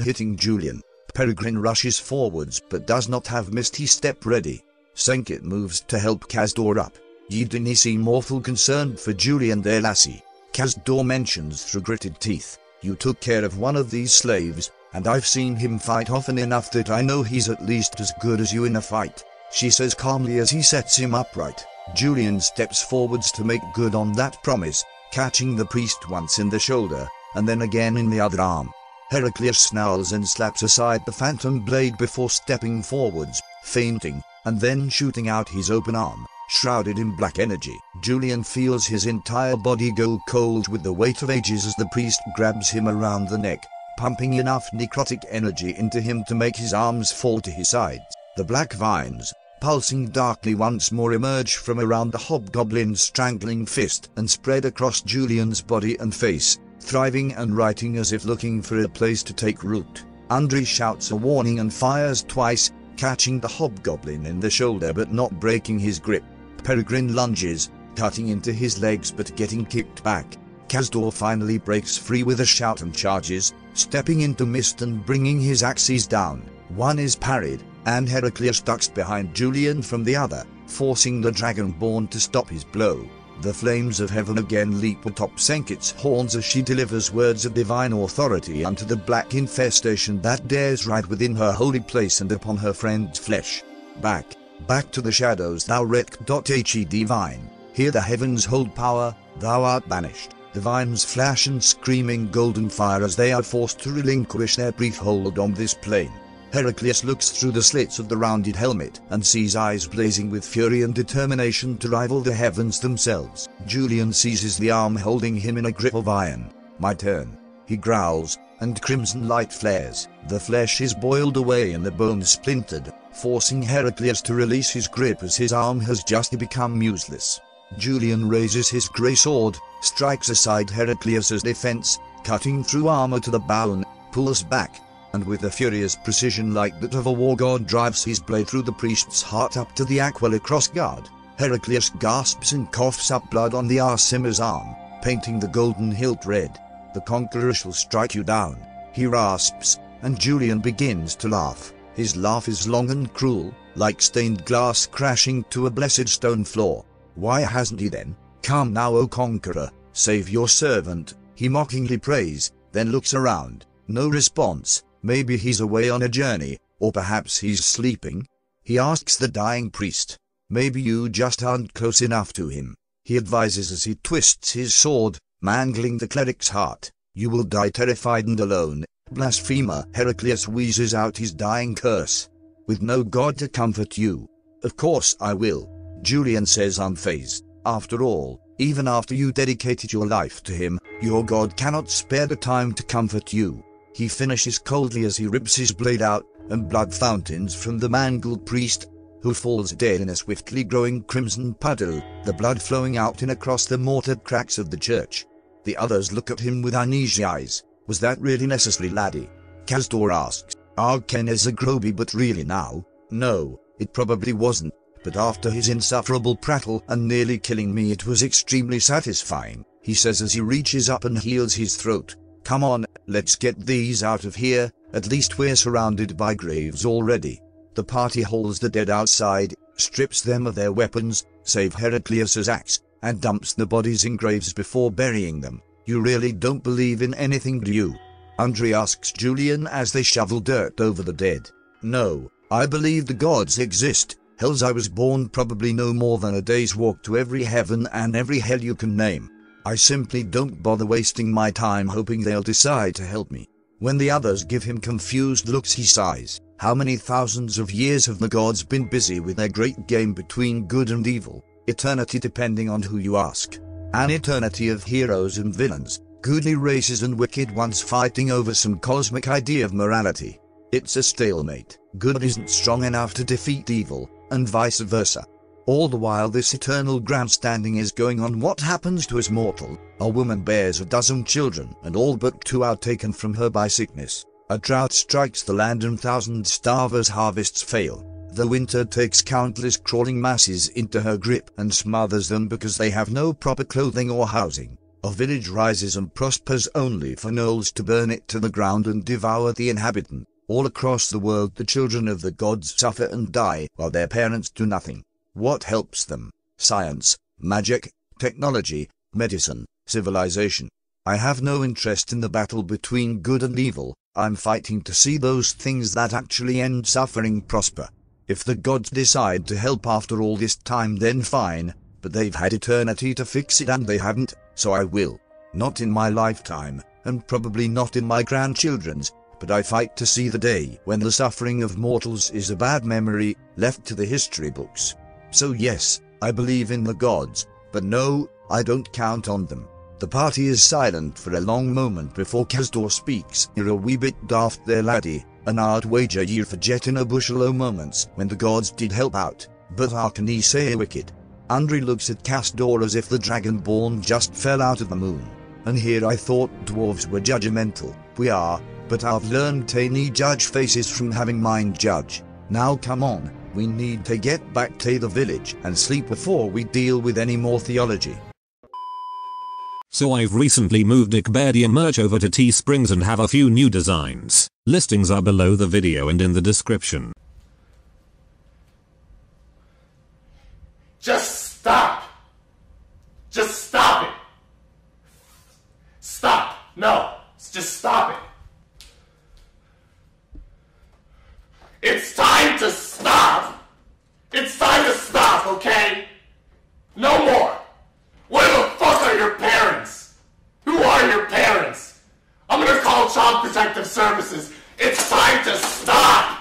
hitting Julian. Peregrine rushes forwards but does not have Misty Step ready. Senkit moves to help Kazdor up. Yidini seem awful concerned for Julian their lassie. Kazdor mentions through gritted teeth, You took care of one of these slaves, and I've seen him fight often enough that I know he's at least as good as you in a fight. She says calmly as he sets him upright. Julian steps forwards to make good on that promise, catching the priest once in the shoulder, and then again in the other arm. Heraclius snarls and slaps aside the phantom blade before stepping forwards, feinting, and then shooting out his open arm, shrouded in black energy. Julian feels his entire body go cold with the weight of ages as the priest grabs him around the neck, pumping enough necrotic energy into him to make his arms fall to his sides. The black vines, pulsing darkly once more emerge from around the hobgoblin's strangling fist and spread across Julian's body and face, thriving and writing as if looking for a place to take root. Undri shouts a warning and fires twice, catching the hobgoblin in the shoulder but not breaking his grip. Peregrine lunges, cutting into his legs but getting kicked back. Castor finally breaks free with a shout and charges, stepping into mist and bringing his axes down. One is parried, and Heraclius ducks behind Julian from the other, forcing the Dragonborn to stop his blow. The flames of heaven again leap atop Senkit's horns as she delivers words of divine authority unto the black infestation that dares ride within her holy place and upon her friend's flesh. Back, back to the shadows thou wreck.he divine, here the heavens hold power, thou art banished. The vines flash and screaming golden fire as they are forced to relinquish their brief hold on this plane. Heraclius looks through the slits of the rounded helmet and sees eyes blazing with fury and determination to rival the heavens themselves. Julian seizes the arm holding him in a grip of iron. My turn. He growls, and crimson light flares. The flesh is boiled away and the bone splintered, forcing Heraclius to release his grip as his arm has just become useless. Julian raises his grey sword, strikes aside Heraclius's defense, cutting through armor to the bone, pulls back, and with a furious precision like that of a war god drives his blade through the priest's heart up to the Aquila cross guard. Heraclius gasps and coughs up blood on the Aasimar's arm, painting the golden hilt red. The conqueror shall strike you down. He rasps, and Julian begins to laugh. His laugh is long and cruel, like stained glass crashing to a blessed stone floor. Why hasn't he then? Come now, O conqueror, save your servant, he mockingly prays, then looks around. No response. Maybe he's away on a journey, or perhaps he's sleeping. He asks the dying priest. Maybe you just aren't close enough to him. He advises as he twists his sword, mangling the cleric's heart. You will die terrified and alone. Blasphemer Heraclius wheezes out his dying curse. With no god to comfort you. Of course I will. Julian says unfazed. After all, even after you dedicated your life to him, your god cannot spare the time to comfort you. He finishes coldly as he rips his blade out, and blood fountains from the mangled priest, who falls dead in a swiftly growing crimson puddle, the blood flowing out in across the mortared cracks of the church. The others look at him with uneasy eyes. Was that really necessary, laddie? Kasdor asks. Arken is a groby, but really now? No, it probably wasn't. But after his insufferable prattle and nearly killing me, it was extremely satisfying, he says as he reaches up and heals his throat. Come on, let's get these out of here, at least we're surrounded by graves already. The party hauls the dead outside, strips them of their weapons, save Heraclius's axe, and dumps the bodies in graves before burying them. You really don't believe in anything, do you? Andre asks Julian as they shovel dirt over the dead. No, I believe the gods exist. Hells I was born probably no more than a day's walk to every heaven and every hell you can name. I simply don't bother wasting my time hoping they'll decide to help me. When the others give him confused looks he sighs. How many thousands of years have the gods been busy with their great game between good and evil? Eternity depending on who you ask. An eternity of heroes and villains, goodly races and wicked ones fighting over some cosmic idea of morality. It's a stalemate. Good isn't strong enough to defeat evil, and vice versa. All the while this eternal grandstanding is going on what happens to his mortal? A woman bears a dozen children and all but two are taken from her by sickness. A drought strikes the land and thousand starvers harvests fail. The winter takes countless crawling masses into her grip and smothers them because they have no proper clothing or housing. A village rises and prospers only for gnolls to burn it to the ground and devour the inhabitant. All across the world the children of the gods suffer and die while their parents do nothing. What helps them? Science, magic, technology, medicine, civilization. I have no interest in the battle between good and evil. I'm fighting to see those things that actually end suffering prosper. If the gods decide to help after all this time then fine, but they've had eternity to fix it and they haven't, so I will. Not in my lifetime, and probably not in my grandchildren's, but I fight to see the day when the suffering of mortals is a bad memory left to the history books. So yes, I believe in the gods, but no, I don't count on them. The party is silent for a long moment before Kasdor speaks. You're a wee bit daft there laddie, and I'd wager you forget in a bushel o' moments when the gods did help out, but how can he say wicked? Andre looks at Kasdor as if the dragonborn just fell out of the moon. And here I thought dwarves were judgmental. We are, but I've learned to judge faces from having mind judge. Now come on, we need to get back to the village and sleep before we deal with any more theology. So I've recently moved Icbarian merch over to Teesprings and have a few new designs. Listings are below the video and in the description. Just stop! Just stop it! Stop! No! Just stop it! It's time to stop! It's time to stop, okay? No more! Where the fuck are your parents? Who are your parents? I'm gonna call Child Protective Services. It's time to stop!